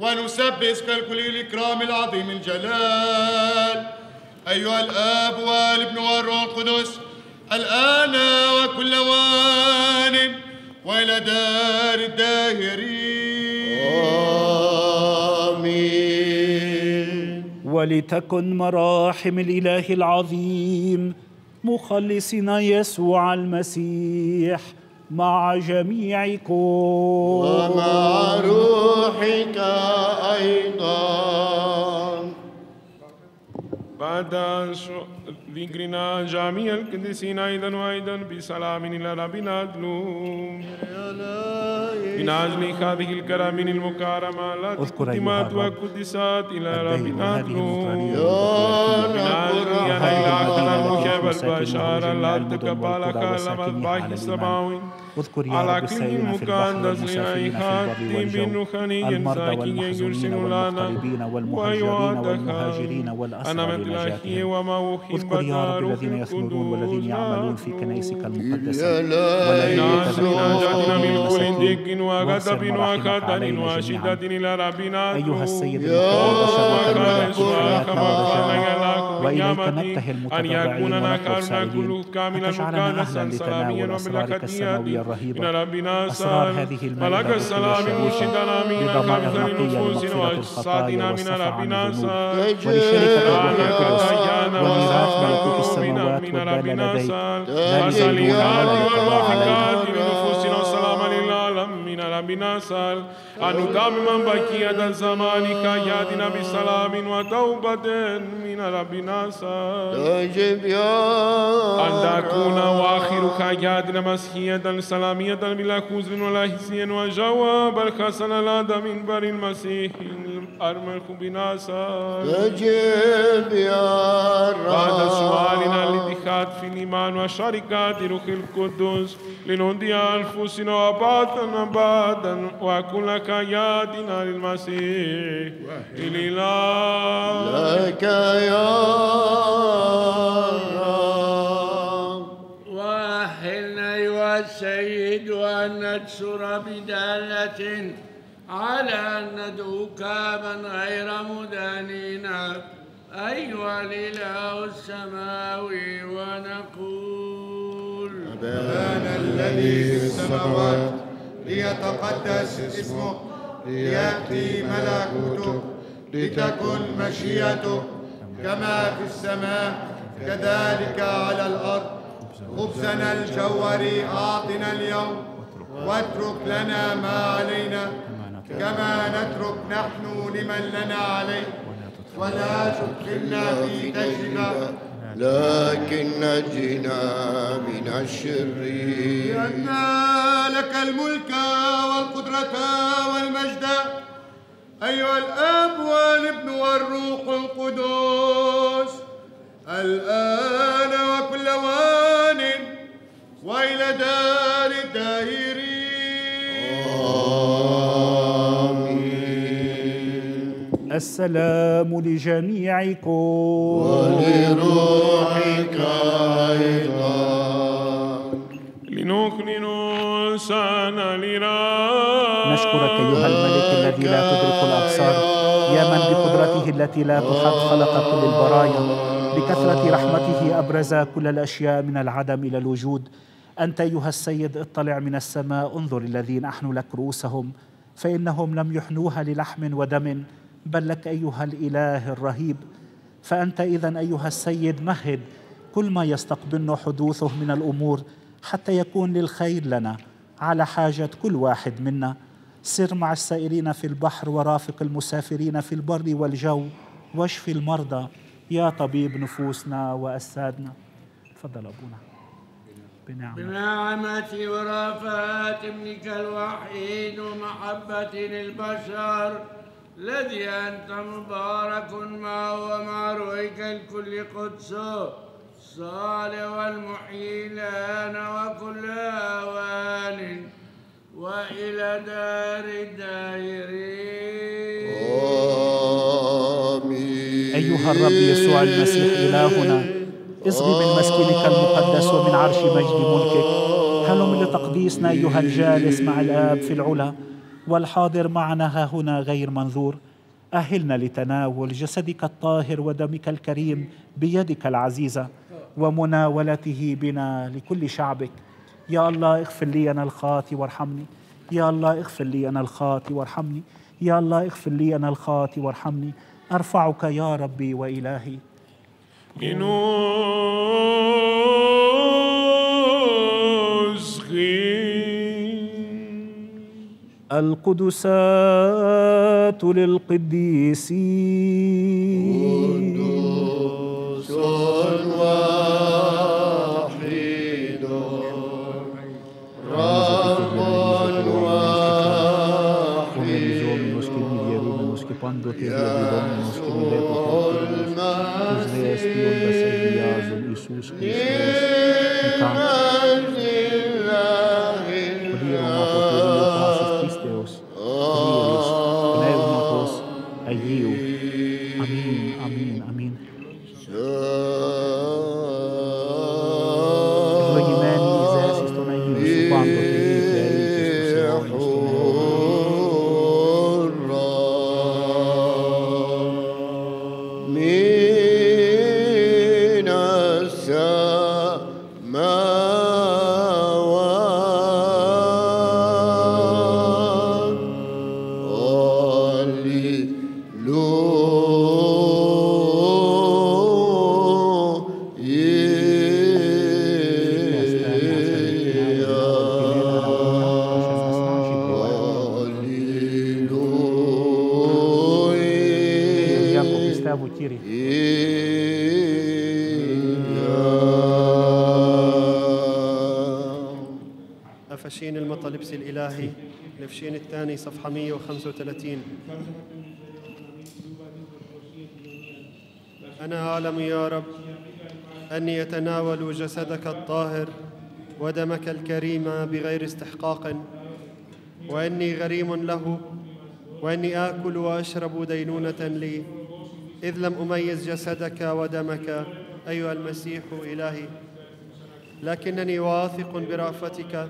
ونسبح اسمك الكل الإكرام العظيم الجلال. أيها الآب والابن والروح القدس الآن وكل وان وإلى دار الداهرين. آمين ولتكن مراحم الإله العظيم مخلصنا يسوع المسيح مع جميعكم. ومع روحك أيضا. بعد شو- ذكرنا جميع القديسين أيضا وأيضا بسلام إلى ربنا أدلوم من أجل هذه الكرامين المكرمة قدمت الرب وقدست إلى ربنا المطرانية من أجل هذه إلهنا المحب تسكنه لا على الباقي الإيمان السماوي اذكر يا على رب كل السائرين في البحر والمسافرين في البر والجو. روحاني المرضى والمحزونين والمغتربين والمهاجرين والمهاجرين والأسرى أحب اذكر يا رب الذين يثمرون والذين يعملون في كنائسك المقدسة. يا لا والذين نازلين جاتنا من كل دق وغضب وخدر وشدة إلى ربنا. أيها السيد وإليك نبتهل أن متضرعين ونطلب سائلين. فتجعلنا مقدسا أهلا لتناول أسرارك السماوية الرهيبة أسرار هذه المائدة ملك التي السلام يشهد مرشدنا من بضمائر خبث نقية نفوسنا لمغفرة الخطايا والصفا عن الذنوب. ولشركة الروح القدس وميراث ملكوت السماوات ربنا لديك. ذلك اليوم للعالم من ربنا سال أن تمم بقية الزمان كياتنا بسلام وتوبة من ربنا أجب يا أن تكون وآخر حياتنا مسيحية سلامية بلا خزن ولا حزن وجواب الحسن لدى منبر المسيح الأرمل بنا سال أجب يا بعد رب سؤالنا الاتحاد في الإيمان وشركات روح القدس لنودي أنفسنا وباطنا بعدا وكل حياتنا للمسيح الإله لك يا رب. وأهلنا أيها السيد أن نكسر بدالة على أن ندعوك من غير مدانين. أيها الإله السماوي ونقول أبانا الذي في السماوات ليتقدس اسمك ليأتي ملكوتك لتكن مشيئتك كما في السماء كذلك على الأرض. خبزنا الجوهري أعطنا اليوم واترك لنا ما علينا كما نترك نحن لمن لنا عليه. ولا تدخلنا في تجربة لكن نجنا من الشرير لأن لك الملك والقدرة والمجد. أيها الآب والابن والروح القدس الآن وكل وان. وإلى دار الدائرين السلام لجميعكم. ولروحك أيضا. لنكن سانا لنا. نشكرك أيها الملك الذي لا تدرك الأبصار. يا من بقدرته التي لا تحد خلق كل البرايا. بكثرة رحمته أبرز كل الأشياء من العدم إلى الوجود. أنت أيها السيد اطلع من السماء انظر الذين أحنوا لك رؤوسهم. فإنهم لم يحنوها للحم ودم. بل لك أيها الإله الرهيب. فأنت إذا أيها السيد مهد كل ما يستقبلنا حدوثه من الأمور حتى يكون للخير لنا على حاجة كل واحد منا. سر مع السائرين في البحر ورافق المسافرين في البر والجو واشفي المرضى يا طبيب نفوسنا وأسادنا. تفضل أبونا. بنعمة. بنعمة ورافات ابنك الوحيد ومحبة للبشر. الذي أنت مبارك معه ومع روحك الكل قدسه الصالح والمحيي الآن وكل أوان وإلى دار الدائرين آمين. أيها الرب يسوع المسيح إلهنا اصغي من مسكنك المقدس ومن عرش مجد ملكك. هلم لتقديسنا أيها الجالس مع الآب في العلا. والحاضر معنا ها هنا غير منظور. أهلنا لتناول جسدك الطاهر ودمك الكريم بيدك العزيزة ومناولته بنا لكل شعبك. يا الله اغفر لي أنا الخاطي وارحمني. يا الله اغفر لي أنا الخاطي وارحمني. يا الله اغفر لي أنا الخاطي وارحمني. أرفعك يا ربي وإلهي. نسخي القدسات للقديسين قدوس واحد رب واحد Amin, صفحة 135 أنا أعلم يا رب أني أتناول جسدك الطاهر ودمك الكريم بغير استحقاق وأني غريم له وأني آكل وأشرب دينونة لي إذ لم أميز جسدك ودمك أيها المسيح إلهي. لكنني واثق برأفتك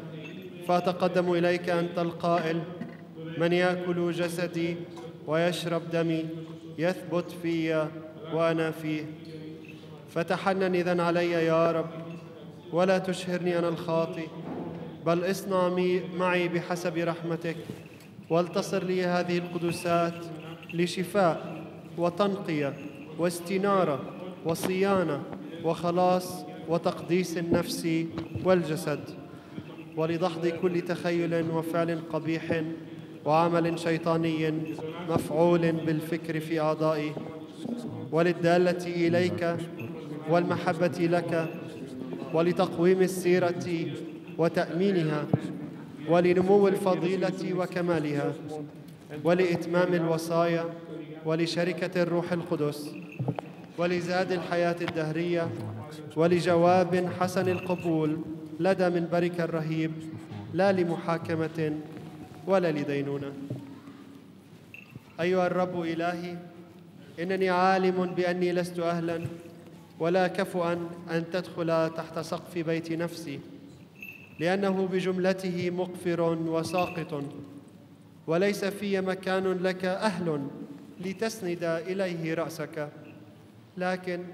فأتقدم إليك أنت القائل من يأكل جسدي ويشرب دمي يثبت في وأنا فيه. فتحنن إذن علي يا رب ولا تشهرني أنا الخاطي بل اصنع معي بحسب رحمتك. والتصر لي هذه القدسات لشفاء وتنقية واستنارة وصيانة وخلاص وتقديس النفس والجسد. ولدحض كل تخيل وفعل قبيح وعمل شيطاني مفعول بالفكر في أعضائي. وللدالة إليك والمحبة لك ولتقويم السيرة وتأمينها ولنمو الفضيلة وكمالها ولإتمام الوصايا ولشركة الروح القدس ولزاد الحياة الدهرية ولجواب حسن القبول لدى منبرك الرهيب لا لمحاكمة ولا لدينونة. أيها الرب إلهي إنني عالم بأني لست أهلا ولا كفؤا أن تدخل تحت سقف بيت نفسي لأنه بجملته مقفر وساقط وليس في مكان لك أهل لتسند إليه رأسك. لكن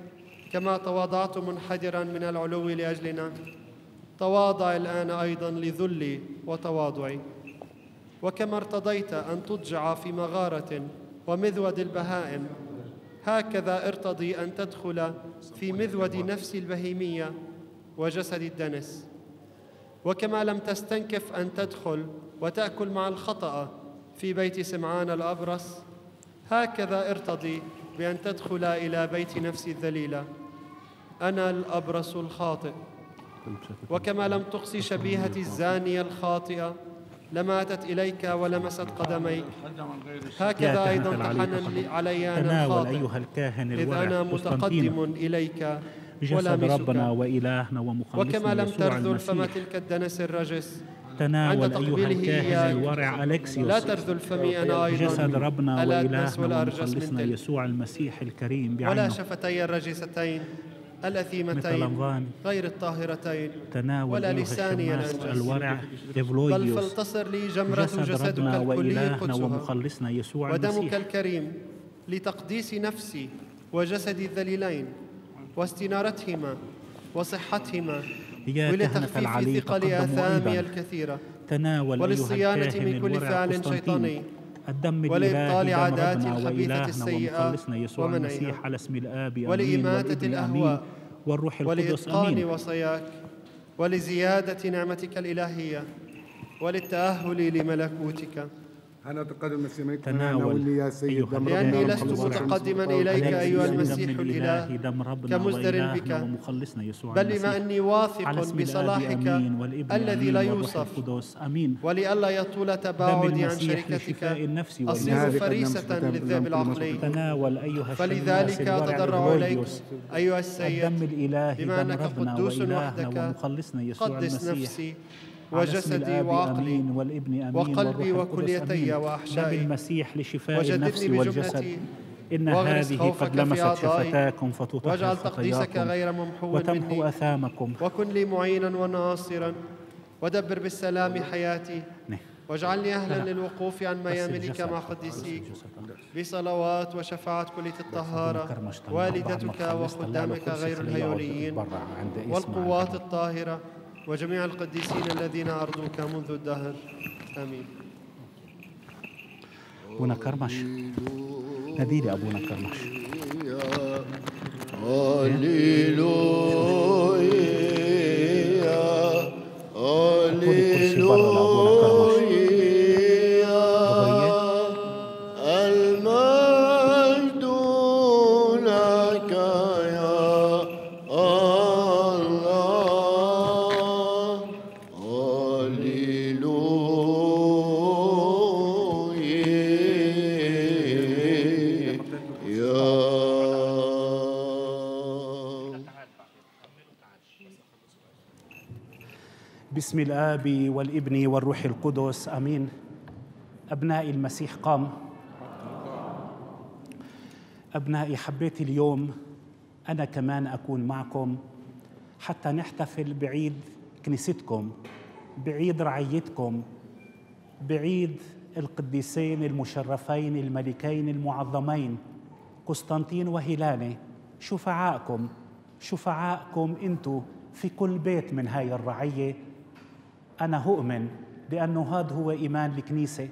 كما تواضعت منحدرا من العلو لأجلنا تواضع الآن أيضا لذلي وتواضعي. وكما ارتضيت أن تضجع في مغارة ومذود البهائم. هكذا ارتضي أن تدخل في مذود نفس البهيمية وجسد الدنس. وكما لم تستنكف أن تدخل وتأكل مع الخطأ في بيت سمعان الأبرص هكذا ارتضي بأن تدخل إلى بيت نفسي الذليلة. أنا الأبرص الخاطئ. وكما لم تقصي شبيهتي الزانية الخاطئة لما أتت إليك ولمست قدميك هكذا أيضا تحنن علي أنا تناول الخاطئ. أيها الكاهن إذ أنا متقدم إليك جسد ربنا وإلهنا وكما ومخلصنا لم يسوع ترذل فم المسيح تلك الدنس الرجس. تناول عند أيها الكاهن الورع لا أليكسيوس. ترذل فمي أنا أيضا. جسد ربنا وإلهنا ومخلصنا يسوع المسيح الكريم ولا بعينه شفتي الرجستين. الأثيمتين غير الطاهرتين تناول ولا لساني الورع بل فلتصر لي جمرة جسد جسدك الكلي قدسها ومخلصنا يسوع ودمك المسيح الكريم لتقديس نفسي وجسدي الذليلين واستنارتهما وصحتهما ولتخفيف ثقل آثامي الكثيرة. تناول وللصيانة من كل فعل شيطاني. الدم ولإبطال عادات الخبيثة السيئة يسوع. المسيح على اسم الآب ولإماتة الأهواء والروح القدس ولإتقان آمين. وصاياك ولزيادة نعمتك الإلهية. وللتأهل لملكوتك. أنا أتقدم المسيح تناول يا سيد أيها دم لأني ربنا لست ومخلصنا متقدما إليك أيها المسيح الإله كمزدر بك. ومخلصنا يسوع بل لما أني واثق بصلاحك الذي لا يوصف. ولئلا يطول تباعدي عن شركتك أصير فريسة للذئب العقلي. تناول أيها فلذلك أتضرع إليك أيها السيد. بما أنك قدوس وحدك. ومخلصنا يسوع قدس المسيح. نفسي. وجسدي وعقلي والابن آمين وقلبي وكليتي. وأحشائي. المسيح لشفاء النفس والجسد إن هذه قد لمست. شفتاكم فتطهر واجعل تقديسك خطاياكم غير ممحو وتمحو مني آثامكم وكن لي معينا وناصرا ودبر بالسلام حياتي نه. واجعلني أهلا لا. للوقوف عن ميامنك. مع قديسيك. بصلوات وشفاعة كلية الطهارة والدتك وخدامك غير الهيوليين والقوات. الطاهرة وجميع القديسين الذين أرضوك منذ الدهر. آمين. أبونا كرمش. ناديلي أبونا كرمش. هللويا. خد الآب والابن والروح القدس آمين. أبنائي المسيح قام. أبنائي حبيت اليوم أنا كمان أكون معكم حتى نحتفل بعيد كنيستكم بعيد رعيتكم بعيد القديسين المشرفين الملكين المعظمين قسطنطين وهيلاني شفعاءكم شفعاءكم أنتم في كل بيت من هاي الرعية أنا أؤمن بأنه هذا هو إيمان الكنيسة.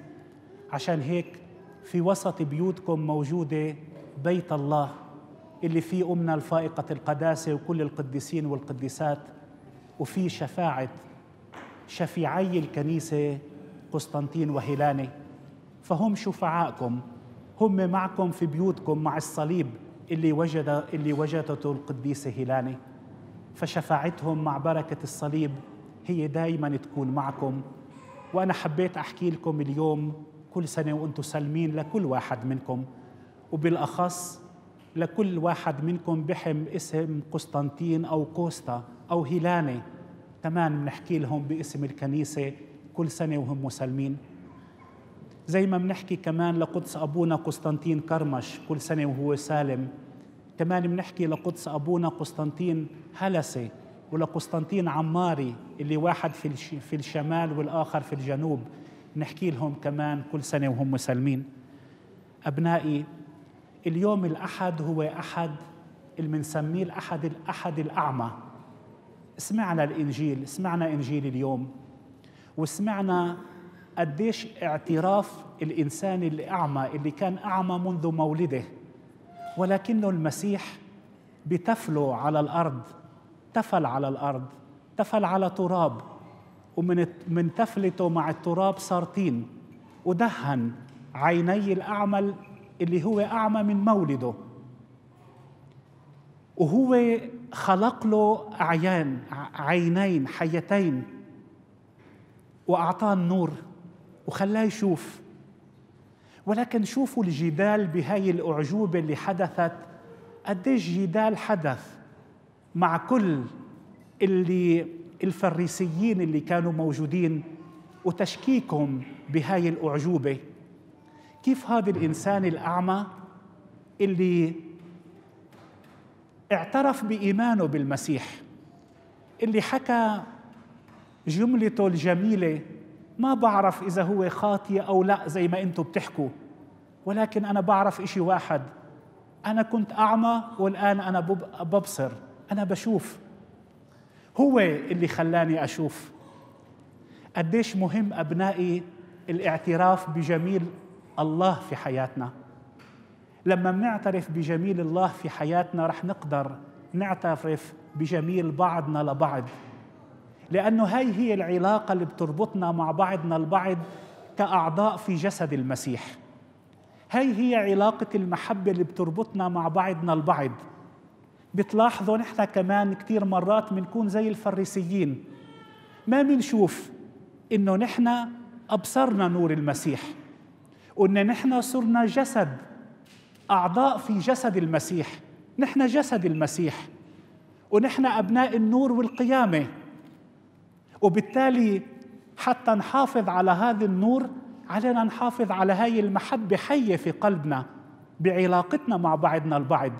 عشان هيك في وسط بيوتكم موجودة بيت الله اللي فيه أمنا الفائقة القداسة وكل القديسين والقديسات وفي شفاعة شفيعي الكنيسة قسطنطين وهيلاني. فهم شفعاءكم هم معكم في بيوتكم مع الصليب اللي وجد اللي وجدته القديسة هيلاني. فشفاعتهم مع بركة الصليب هي دائما تكون معكم وأنا حبيت أحكي لكم اليوم كل سنة وأنتم سالمين لكل واحد منكم وبالأخص لكل واحد منكم بحم اسم قسطنطين أو كوستا أو هيلاني. كمان بنحكي لهم باسم الكنيسة كل سنة وهم مسلمين زي ما بنحكي كمان لقدس أبونا قسطنطين كرمش كل سنة وهو سالم. كمان بنحكي لقدس أبونا قسطنطين هلسي ولقسطنطين عماري اللي واحد في في الشمال والآخر في الجنوب. بنحكي لهم كمان كل سنة وهم مسلمين. أبنائي اليوم الأحد هو أحد اللي بنسميه الأحد الأحد الأعمى. سمعنا الإنجيل سمعنا إنجيل اليوم. وسمعنا قديش اعتراف الإنسان الأعمى اللي كان أعمى منذ مولده. ولكنه المسيح بتفله على الأرض. تفل على الأرض تفل على تراب. ومن من تفلته مع التراب صار طين ودهن عيني الأعمى اللي هو أعمى من مولده. وهو خلق له أعيان عينين حيتين. وأعطاه النور وخلاه يشوف. ولكن شوفوا الجدال بهاي الأعجوبة اللي حدثت. قديش جدال حدث. مع كل اللي الفريسيين اللي كانوا موجودين وتشكيكهم بهاي الأعجوبة. كيف هذا الإنسان الأعمى اللي اعترف بإيمانه بالمسيح اللي حكى جملته الجميلة ما بعرف إذا هو خاطي أو لا زي ما أنتم بتحكوا ولكن أنا بعرف إشي واحد أنا كنت أعمى والآن أنا ببصر. أنا بشوف. هو اللي خلاني أشوف. قديش مهم أبنائي الاعتراف بجميل الله في حياتنا. لما بنعترف بجميل الله في حياتنا رح نقدر نعترف بجميل بعضنا لبعض. لأنه هاي هي العلاقة اللي بتربطنا مع بعضنا البعض كأعضاء في جسد المسيح. هاي هي علاقة المحبة اللي بتربطنا مع بعضنا البعض. بتلاحظوا نحن كمان كثير مرات بنكون زي الفريسيين. ما بنشوف إنه نحن أبصرنا نور المسيح وإن نحن صرنا جسد أعضاء في جسد المسيح. نحن جسد المسيح ونحن أبناء النور والقيامة. وبالتالي حتى نحافظ على هذا النور علينا نحافظ على هاي المحبة حية في قلبنا بعلاقتنا مع بعضنا البعض.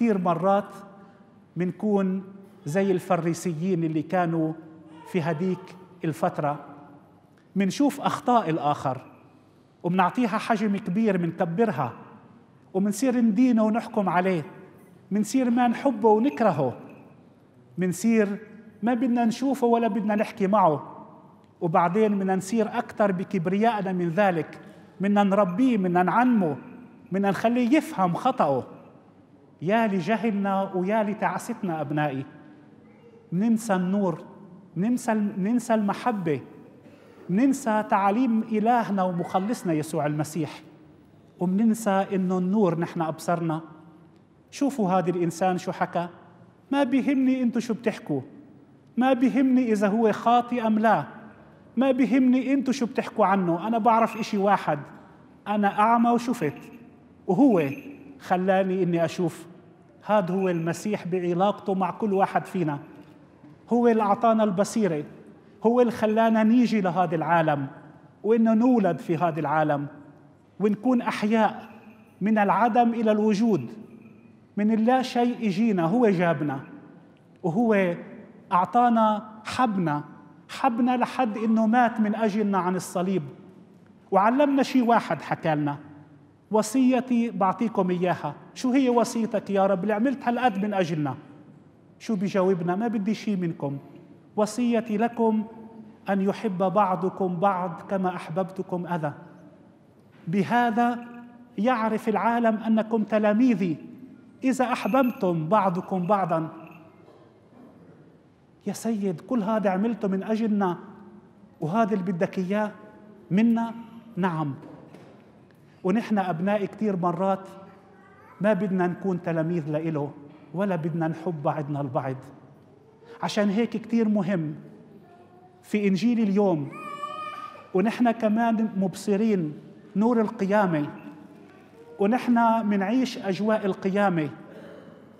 كثير مرات بنكون زي الفريسيين اللي كانوا في هديك الفترة. منشوف أخطاء الآخر وبنعطيها حجم كبير منكبرها ومنصير ندينه ونحكم عليه منصير ما نحبه ونكرهه منصير ما بدنا نشوفه ولا بدنا نحكي معه وبعدين بدنا نصير أكثر بكبريائنا من ذلك بدنا نربيه بدنا نعلمه بدنا نخليه يفهم خطأه. يا لجهلنا ويا لتعستنا أبنائي. ننسى النور ننسى ننسى المحبة ننسى تعاليم إلهنا ومخلصنا يسوع المسيح وبننسى إنه النور نحن أبصرنا. شوفوا هذا الإنسان شو حكى. ما بيهمني أنتوا شو بتحكوا. ما بيهمني إذا هو خاطي أم لا. ما بيهمني أنتوا شو بتحكوا عنه. أنا بعرف إشي واحد. أنا أعمى وشفت. وهو خلاني إني أشوف. هذا هو المسيح بعلاقته مع كل واحد فينا. هو اللي أعطانا البصيرة. هو اللي خلانا نيجي لهذا العالم وإنه نولد في هذا العالم ونكون أحياء من العدم إلى الوجود من اللا شيء إجينا هو جابنا وهو أعطانا حبنا حبنا لحد إنه مات من أجلنا عن الصليب. وعلمنا شيء واحد حكى لنا. وصيتي بعطيكم إياها. شو هي وصيتك يا رب؟ اللي عملت هالقد من أجلنا. شو بيجاوبنا ما بدي شيء منكم. وصيتي لكم أن يحب بعضكم بعض كما أحببتكم أذى. بهذا يعرف العالم أنكم تلاميذي. إذا أحببتم بعضكم بعضا. يا سيد كل هذا عملته من أجلنا. وهذا اللي بدك إياه؟ منا؟ نعم. ونحن أبناء كثير مرات ما بدنا نكون تلاميذ لإله ولا بدنا نحب بعضنا البعض. عشان هيك كتير مهم في إنجيل اليوم ونحن كمان مبصرين نور القيامة ونحن منعيش أجواء القيامة.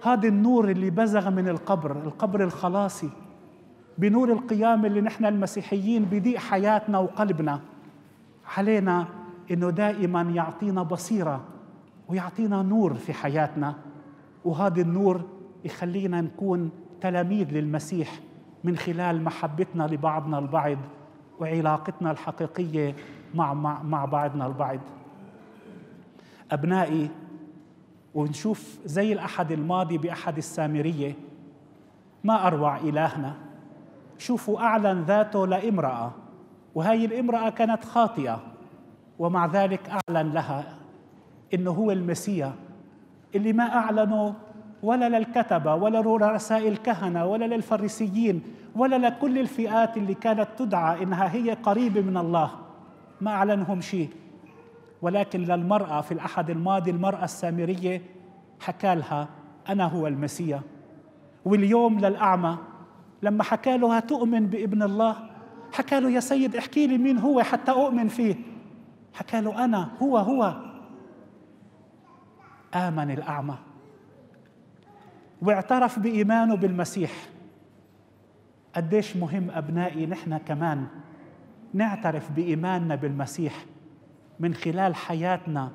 هذا النور اللي بزغ من القبر القبر الخلاصي بنور القيامة اللي نحن المسيحيين بضيء حياتنا وقلبنا. علينا إنه دائما يعطينا بصيرة ويعطينا نور في حياتنا وهذا النور يخلينا نكون تلاميذ للمسيح من خلال محبتنا لبعضنا البعض وعلاقتنا الحقيقية مع مع, مع بعضنا البعض. أبنائي ونشوف زي الأحد الماضي بأحد السامرية ما أروع إلهنا. شوفوا أعلن ذاته لامرأة وهي الامرأة كانت خاطئة. ومع ذلك أعلن لها إنه هو المسيا اللي ما أعلنه ولا للكتبة ولا لرؤساء الكهنة ولا للفريسيين ولا لكل الفئات اللي كانت تدعى إنها هي قريبه من الله ما أعلنهم شيء. ولكن للمرأة في الأحد الماضي المرأة السامرية حكى لها أنا هو المسيا. واليوم للأعمى لما حكى له هتؤمن بابن الله حكى له يا سيد احكي لي مين هو حتى أؤمن فيه. حكى له أنا هو هو. آمن الأعمى. واعترف بإيمانه بالمسيح. قديش مهم أبنائي نحن كمان نعترف بإيماننا بالمسيح من خلال حياتنا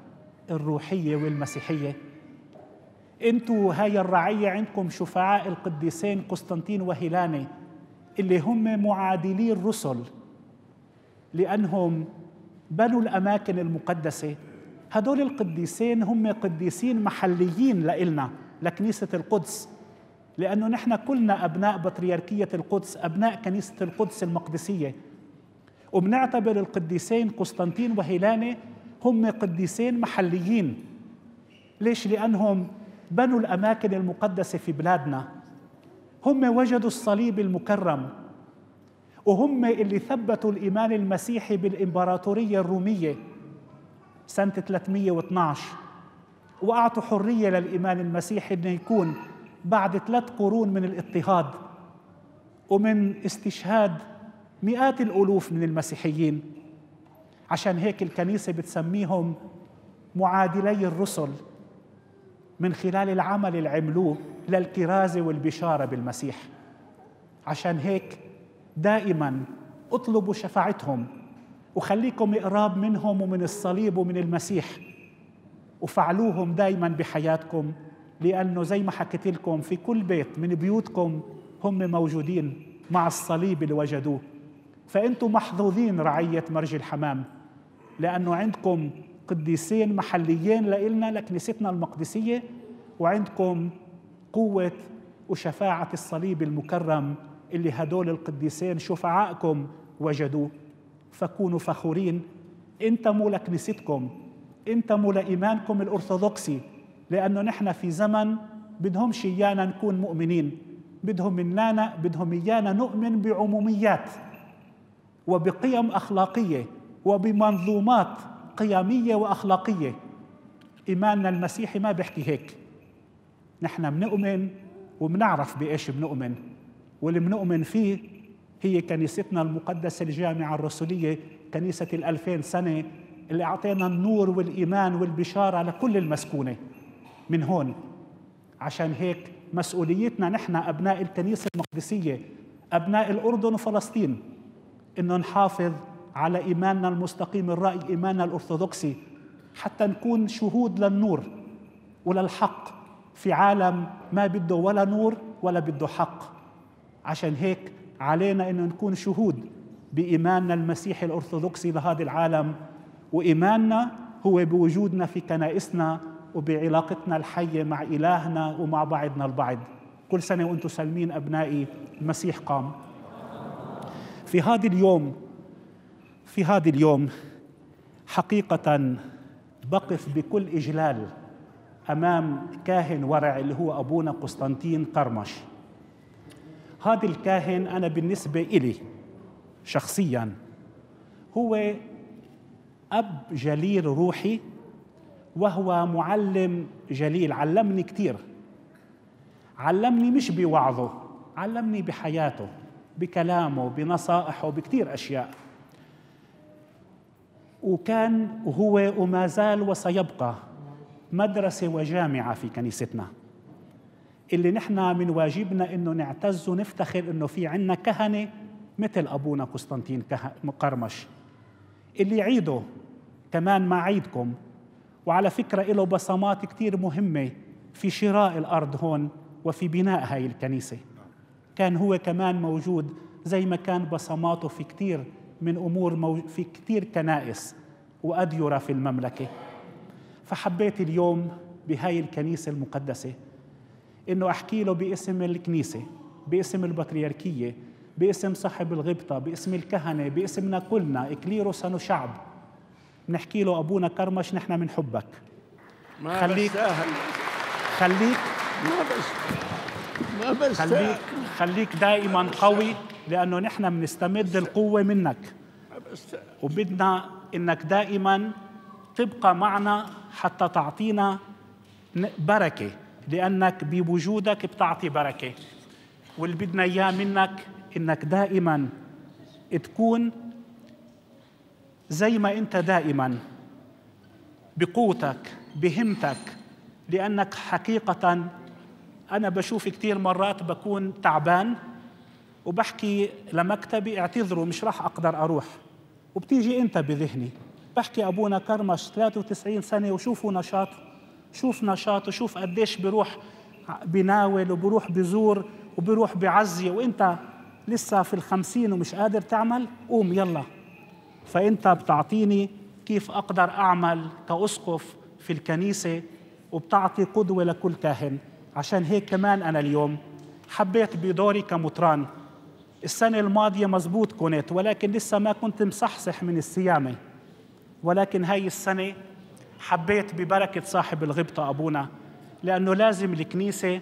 الروحية والمسيحية. إنتوا هاي الرعية عندكم شفعاء القديسين قسطنطين وهيلاني اللي هم معادلي الرسل لأنهم بنوا الأماكن المقدسة. هدول القديسين هم قديسين محليين لإلنا لكنيسة القدس. لأنه نحن كلنا أبناء بطريركية القدس أبناء كنيسة القدس المقدسية. وبنعتبر القديسين قسطنطين وهيلاني هم قديسين محليين. ليش؟ لأنهم بنوا الأماكن المقدسة في بلادنا. هم وجدوا الصليب المكرم. وهم اللي ثبتوا الإيمان المسيحي بالإمبراطورية الرومية سنة 312 وأعطوا حرية للإيمان المسيحي أنه يكون بعد ثلاث قرون من الاضطهاد ومن استشهاد مئات الألوف من المسيحيين. عشان هيك الكنيسة بتسميهم معادلي الرسل من خلال العمل اللي عملوه للكرازة والبشارة بالمسيح. عشان هيك دائما اطلبوا شفاعتهم وخليكم قراب منهم ومن الصليب ومن المسيح. وفعلوهم دائما بحياتكم لأنه زي ما حكيت لكم في كل بيت من بيوتكم هم موجودين مع الصليب اللي وجدوه. فأنتم محظوظين رعية مرج الحمام لأنه عندكم قديسين محليين لإلنا لكنيستنا المقدسية وعندكم قوة وشفاعة الصليب المكرم اللي هدول القديسين شفعائكم وجدوه. فكونوا فخورين. انتموا لكنيستكم. انتموا لإيمانكم الأرثوذكسي. لأنه نحن في زمن بدهمش إيانا نكون مؤمنين. بدهم مننا بدهم إيانا نؤمن بعموميات. وبقيم أخلاقية. وبمنظومات قيمية وأخلاقية. إيماننا المسيحي ما بيحكي هيك. نحن بنؤمن وبنعرف بإيش بنؤمن. واللي بنؤمن فيه هي كنيستنا المقدسة الجامعة الرسولية كنيسة الألفين سنة اللي أعطينا النور والإيمان والبشارة لكل المسكونة. من هون عشان هيك مسؤوليتنا نحن أبناء الكنيسة المقدسية أبناء الأردن وفلسطين إنه نحافظ على إيماننا المستقيم الرأي إيماننا الأرثوذكسي حتى نكون شهود للنور وللحق في عالم ما بده ولا نور ولا بده حق. عشان هيك علينا أن نكون شهود بإيماننا المسيحي الأرثوذكسي لهذا العالم وإيماننا هو بوجودنا في كنائسنا وبعلاقتنا الحية مع إلهنا ومع بعضنا البعض. كل سنة وأنتم سالمين أبنائي المسيح قام. في هذا اليوم في هذا اليوم حقيقة بقف بكل إجلال أمام كاهن ورع اللي هو أبونا قسطنطين قرمش. هذا الكاهن أنا بالنسبة إلي شخصيا هو أب جليل روحي وهو معلم جليل علمني كثير علمني مش بوعظه علمني بحياته بكلامه بنصائحه بكثير أشياء. وكان وهو وما زال وسيبقى مدرسة وجامعة في كنيستنا. اللي نحن من واجبنا إنه نعتز ونفتخر إنه في عنا كهنة مثل أبونا قسطنطين قرمش اللي يعيده كمان مع عيدكم. وعلى فكرة له بصمات كثير مهمة في شراء الأرض هون وفي بناء هاي الكنيسة. كان هو كمان موجود زي ما كان بصماته في كثير من أمور مو... في كثير كنائس واديره في المملكة. فحبيت اليوم بهاي الكنيسة المقدسة إنه أحكي له باسم الكنيسة باسم البطريركية باسم صاحب الغبطة باسم الكهنة باسمنا كلنا إكليروس وشعب بنحكي له أبونا كرمش نحن بنحبك ما خليك بستاهل خليك ما بس ما بستاهل خليك خليك دائما قوي لأنه نحن بنستمد القوة منك. وبدنا إنك دائما تبقى معنا حتى تعطينا بركة. لأنك بوجودك بتعطي بركة. واللي بدنا إياه منك إنك دائما تكون زي ما أنت دائما بقوتك بهمتك. لأنك حقيقة أنا بشوف كثير مرات بكون تعبان وبحكي لمكتبي اعتذروا مش راح أقدر أروح. وبتيجي أنت بذهني. بحكي أبونا كرمش 93 سنة وشوفوا نشاطه شوف نشاطه شوف قديش بيروح بناول وبروح بزور وبروح بعزي وإنت لسه في الخمسين ومش قادر تعمل قوم يلا. فإنت بتعطيني كيف أقدر أعمل كأسقف في الكنيسة وبتعطي قدوة لكل كاهن. عشان هيك كمان أنا اليوم حبيت بدوري كمطران. السنة الماضية مزبوط كنت ولكن لسه ما كنت مصحصح من الصيامة. ولكن هاي السنة حبيت ببركة صاحب الغبطة أبونا لأنه لازم الكنيسة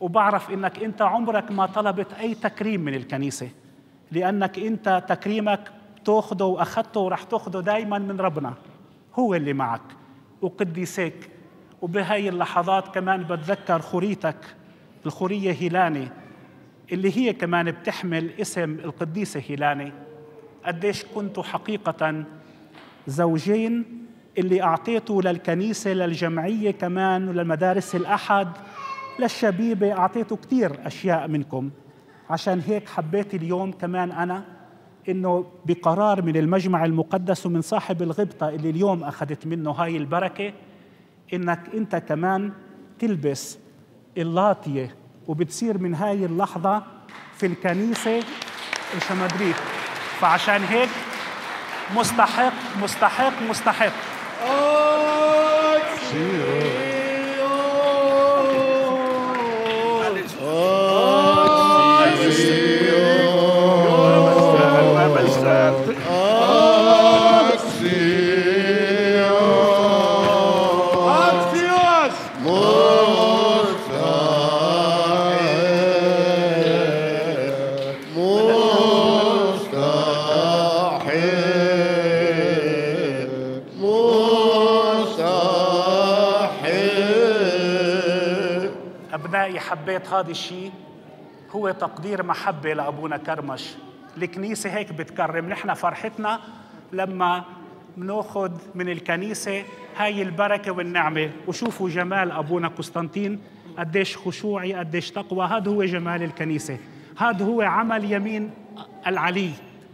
وبعرف إنك أنت عمرك ما طلبت أي تكريم من الكنيسة لأنك أنت تكريمك تاخده وأخذته ورح تاخده دائما من ربنا هو اللي معك وقديسيك وبهاي اللحظات كمان بتذكر خوريتك الخورية هيلاني اللي هي كمان بتحمل اسم القديسة هيلاني. قديش كنتوا حقيقة زوجين اللي أعطيته للكنيسة للجمعية كمان وللمدارس الأحد للشبيبة أعطيته كثير أشياء منكم. عشان هيك حبيت اليوم كمان أنا إنه بقرار من المجمع المقدس ومن صاحب الغبطة اللي اليوم أخذت منه هاي البركة إنك أنت كمان تلبس اللاطية وبتصير من هاي اللحظة في الكنيسة الشمادريت فعشان هيك مستحق مستحق مستحق. ما حبيت هذا الشيء هو تقدير محبة لأبونا كرمش. الكنيسة هيك بتكرم. نحن فرحتنا لما بنأخذ من الكنيسة هاي البركة والنعمة. وشوفوا جمال أبونا قسطنطين قديش خشوعي قديش تقوى. هذا هو جمال الكنيسة. هذا هو عمل يمين العلي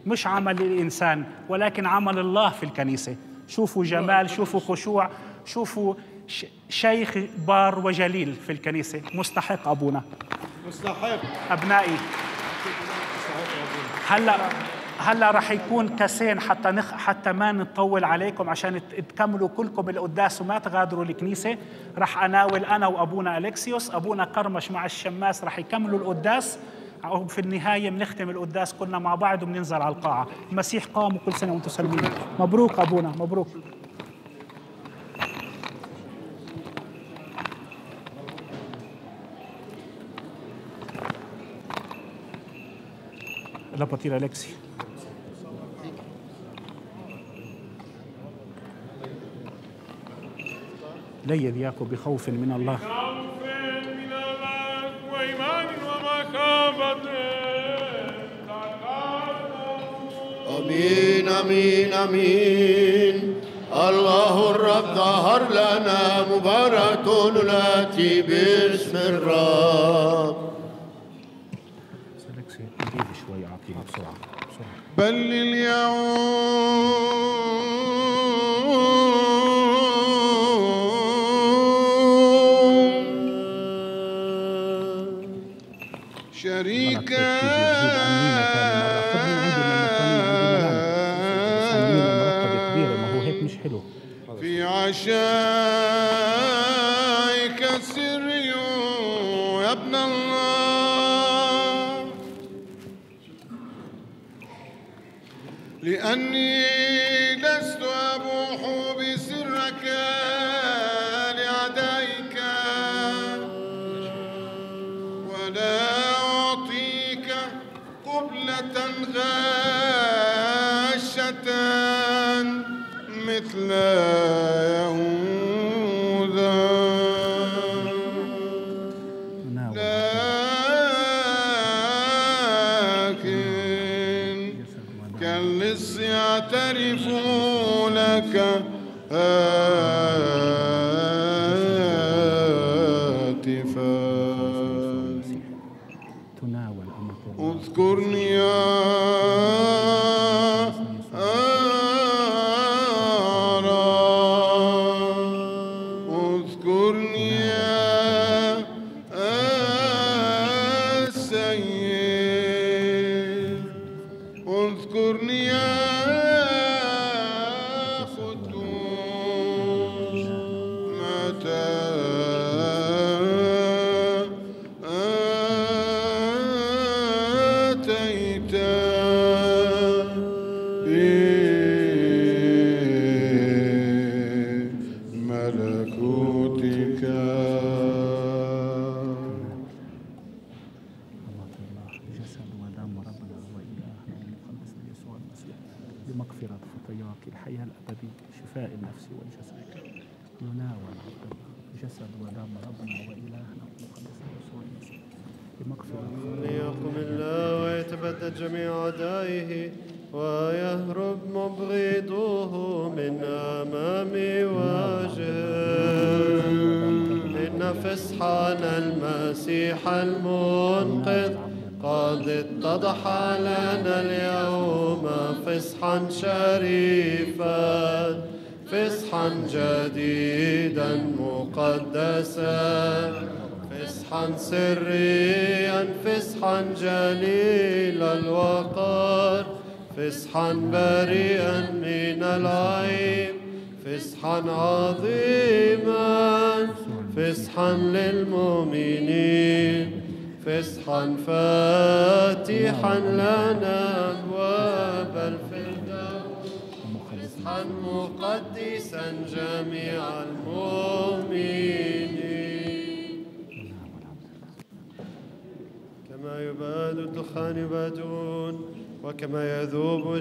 مش عمل الإنسان ولكن عمل الله في الكنيسة. شوفوا جمال شوفوا خشوع شوفوا شيخ بار وجليل في الكنيسة. مستحق أبونا. مستحق. أبنائي. هلأ هلأ رح يكون كاسين حتى نخ حتى ما نطول عليكم عشان تكملوا كلكم القداس وما تغادروا الكنيسة. رح أناول أنا وأبونا الكسيوس أبونا قرمش مع الشماس رح يكملوا القداس. وفي النهاية بنختم القداس كلنا مع بعض وبننزل على القاعة. المسيح قام وكل سنة وأنتم سالمين مبروك أبونا مبروك. la partir Alexis. ليذ يعقوب بخوف من الله. آمين آمين آمين. الله الرب ظهر لنا مباركة التي باسم الرب. بل اليوم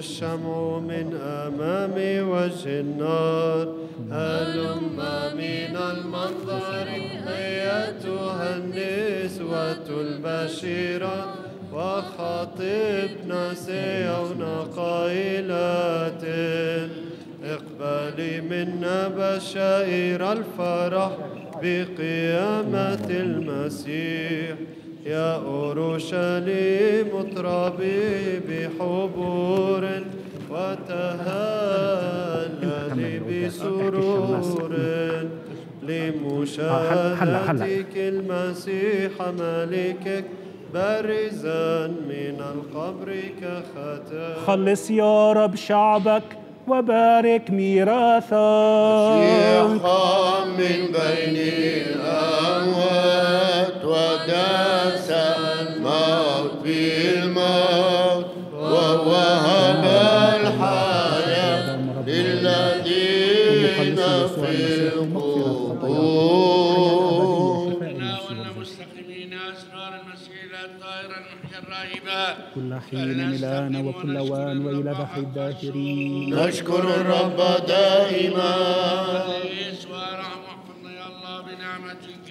الشمع من أمام وجه النار هلم من المنظر أيتها النسوة البشيرة. وخطبنا سيون قائلات. اقبلي منا بشائر الفرح بقيامة المسيح. يا أورشليم اطربي بحبور وتهللي بسرور لمشاهدتك المسيح ملكك بارزا من القبر كختام خلص يا رب شعبك وبارك ميراثك. شيخا من بين كل حين الآن وكل وان وإلى بحر الداهرين نشكر الرب دائما.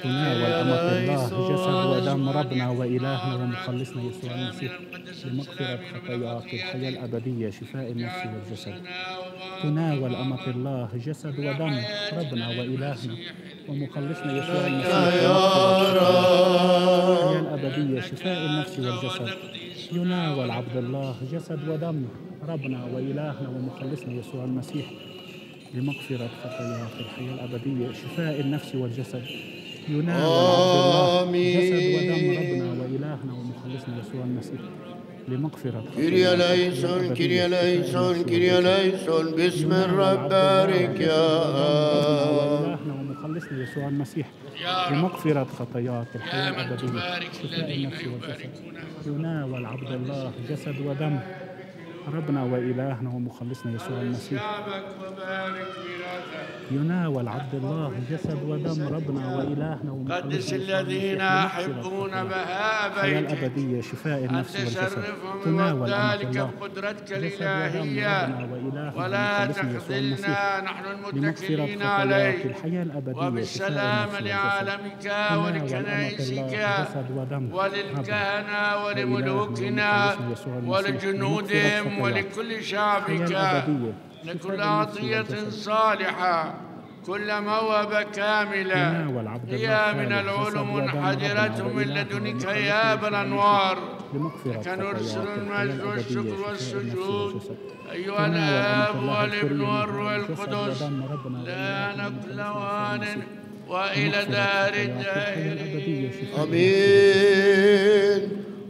تناول والأمر الله جسد ودم ربنا وإلهنا ومخلصنا يسوع المسيح لمغفرة خطاياك الحياة الأبدية شفاء النفس والجسد. تناول أمة الله جسد ودم ربنا وإلهنا ومخلصنا يسوع المسيح لمغفرة الحياة الأبدية شفاء النفس والجسد. يناول عبد الله جسد ودم ربنا وإلهنا ومخلصنا يسوع المسيح لمغفرة خطاياك الحياة الأبدية شفاء النفس والجسد. يناول عبد الله جسد ودم ربنا وإلهنا ومخلصنا يسوع المسيح. لمغفرة. Κύριε ελέησον Κύριε ελέησον Κύριε ελέησον باسم الرب بارك يا ومخلصنا يسوع المسيح لمغفرة خطاياك الحياة الأبدية. شفاء النفس والجسد يناول عبد الله جسد ودم. ربنا وإلهنا ومخلصنا يسوع المسيح يناول عبد الله جسد ودم ربنا وإلهنا ومخلصنا قدس الذين يحبون بهاء بيتك الأبدية شفاء النفس والجسد تناول الله بقدرتك الإلهية ولا تخذلنا نحن المتكلين عليك الحياة الأبدية وبالسلام. لعالمك ولكنائسك وللكهنة ولملوكنا. ولجنودهم ولكل شعبك لكل عطية. صالحة كل موهبة كاملة. هي من العلوم منحدرة من لدنك يا لمغفرة كنرسل خطاياك الحياة المجد والشكر والسجود. أيها الآب والابن والروح القدس لا يسوع وان. وإلى دار الدائرين آمين.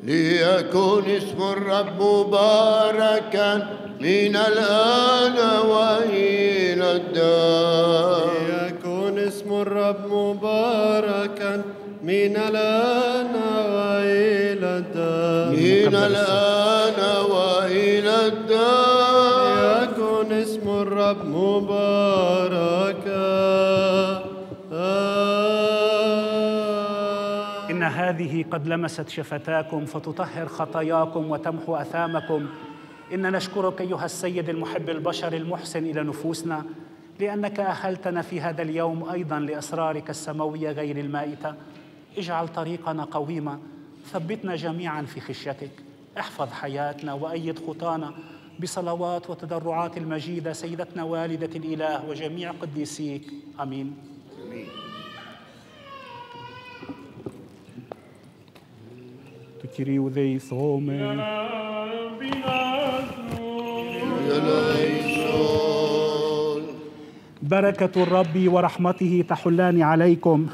ليكون اسم الرب مباركا من الآن وإلى الدار. يكون اسم الرب مباركا من الآن وإلى الدار. من الآن وإلى الدار. يكون اسم الرب مباركا هذه قد لمست شفتاكم فتطهر خطاياكم وتمحو أثامكم. إن نشكرك أيها السيد المحب البشر المحسن إلى نفوسنا لأنك أهلتنا في هذا اليوم أيضا لأسرارك السماوية غير المائتة. اجعل طريقنا قويمة ثبتنا جميعا في خشيتك. احفظ حياتنا وأيد خطانا بصلوات وتضرعات المجيدة سيدتنا والدة الإله وجميع قديسيك. آمين Kyrie eleison. بركة الرب ورحمته تحلان عليكم.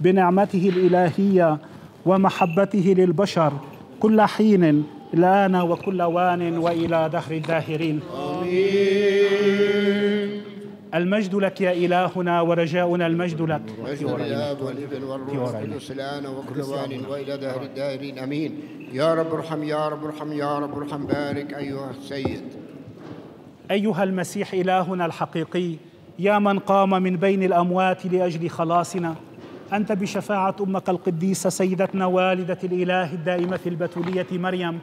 بنعمته الإلهية ومحبته للبشر كل حين الآن وكل وان وإلى دهر الداهرين. المجد لك يا إلهنا ورجاؤنا المجد لك. مجد الآب والابن والروح القدس الآن وكل وان وإلى دهر الدائرين آمين. يا رب ارحم يا رب ارحم يا رب ارحم. بارك أيها السيد. أيها المسيح إلهنا الحقيقي يا من قام من بين الأموات لأجل خلاصنا أنت بشفاعة أمك القديسة سيدتنا والدة الإله الدائمة البتولية مريم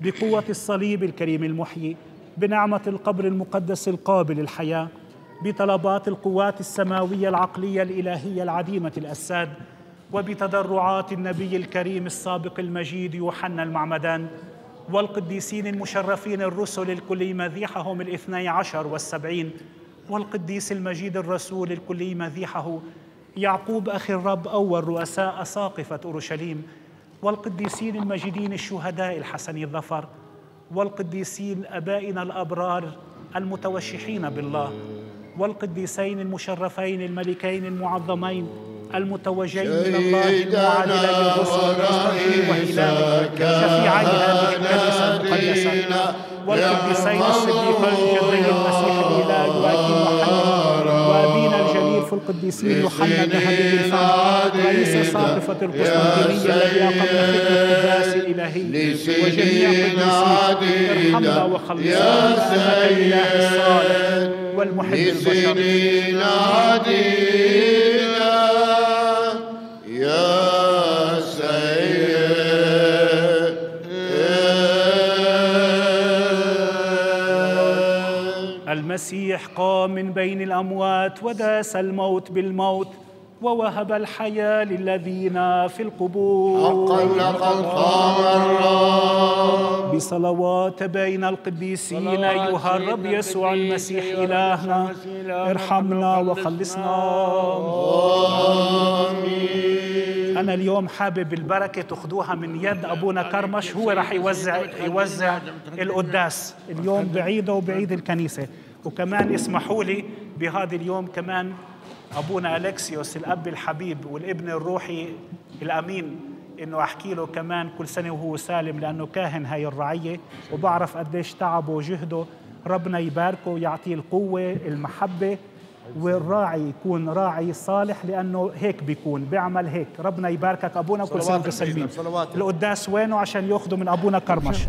بقوة الصليب الكريم المحيي بنعمة القبر المقدس القابل الحياة بطلبات القوات السماوية العقلية الإلهية العديمة الأساد وبتضرعات النبي الكريم السابق المجيد يوحنا المعمدان والقديسين المشرفين الرسل الكلي مذيحهم الاثني عشر والسبعين والقديس المجيد الرسول الكلي مذيحه يعقوب أخي الرب أول رؤساء ساقفة أورشليم والقديسين المجيدين الشهداء الحسن الظفر والقديسين أبائنا الأبرار المتوشحين بالله. والقديسين المشرفين الملكين المعظمين المتوجين من الله المعادلين الرسل المستقيم وإله شفيعي هذه الكنيسة المقدسة والقديسين الصديقين الجدين المسيح الإله يؤدي محمد وأبينا الجليل في القديسين يوحنا ذهبي الفم رئيس ساقفة القسطنطينية الذي قبل خدمة القداس الإلهي وجميع قديسين ارحمنا وخلصنا الإله الصالح. والمحب البشر. لسنين عديدة يا سيد المسيح قام من بين الأموات وداس الموت بالموت. ووهب الحياة للذين في القبور. حقا لقد قام الرب. بصلوات بين القديسين أيها الرب يسوع المسيح إلهنا. ارحمنا وخلصنا. أنا اليوم حابب البركة تاخذوها من يد أبونا كرمش هو راح يوزع يوزع القداس. اليوم بعيدة وبعيد الكنيسة. وكمان اسمحوا لي بهذا اليوم كمان أبونا أليكسيوس الأب الحبيب والابن الروحي الأمين إنه أحكي له كمان كل سنة وهو سالم لأنه كاهن هاي الرعية وبعرف قديش تعبه وجهده. ربنا يباركه ويعطيه القوة المحبة والراعي يكون راعي صالح لأنه هيك بيكون بيعمل هيك. ربنا يباركك أبونا كل سنة وأنتم سالمين القداس وينه؟ عشان يأخذوا من أبونا كرمش.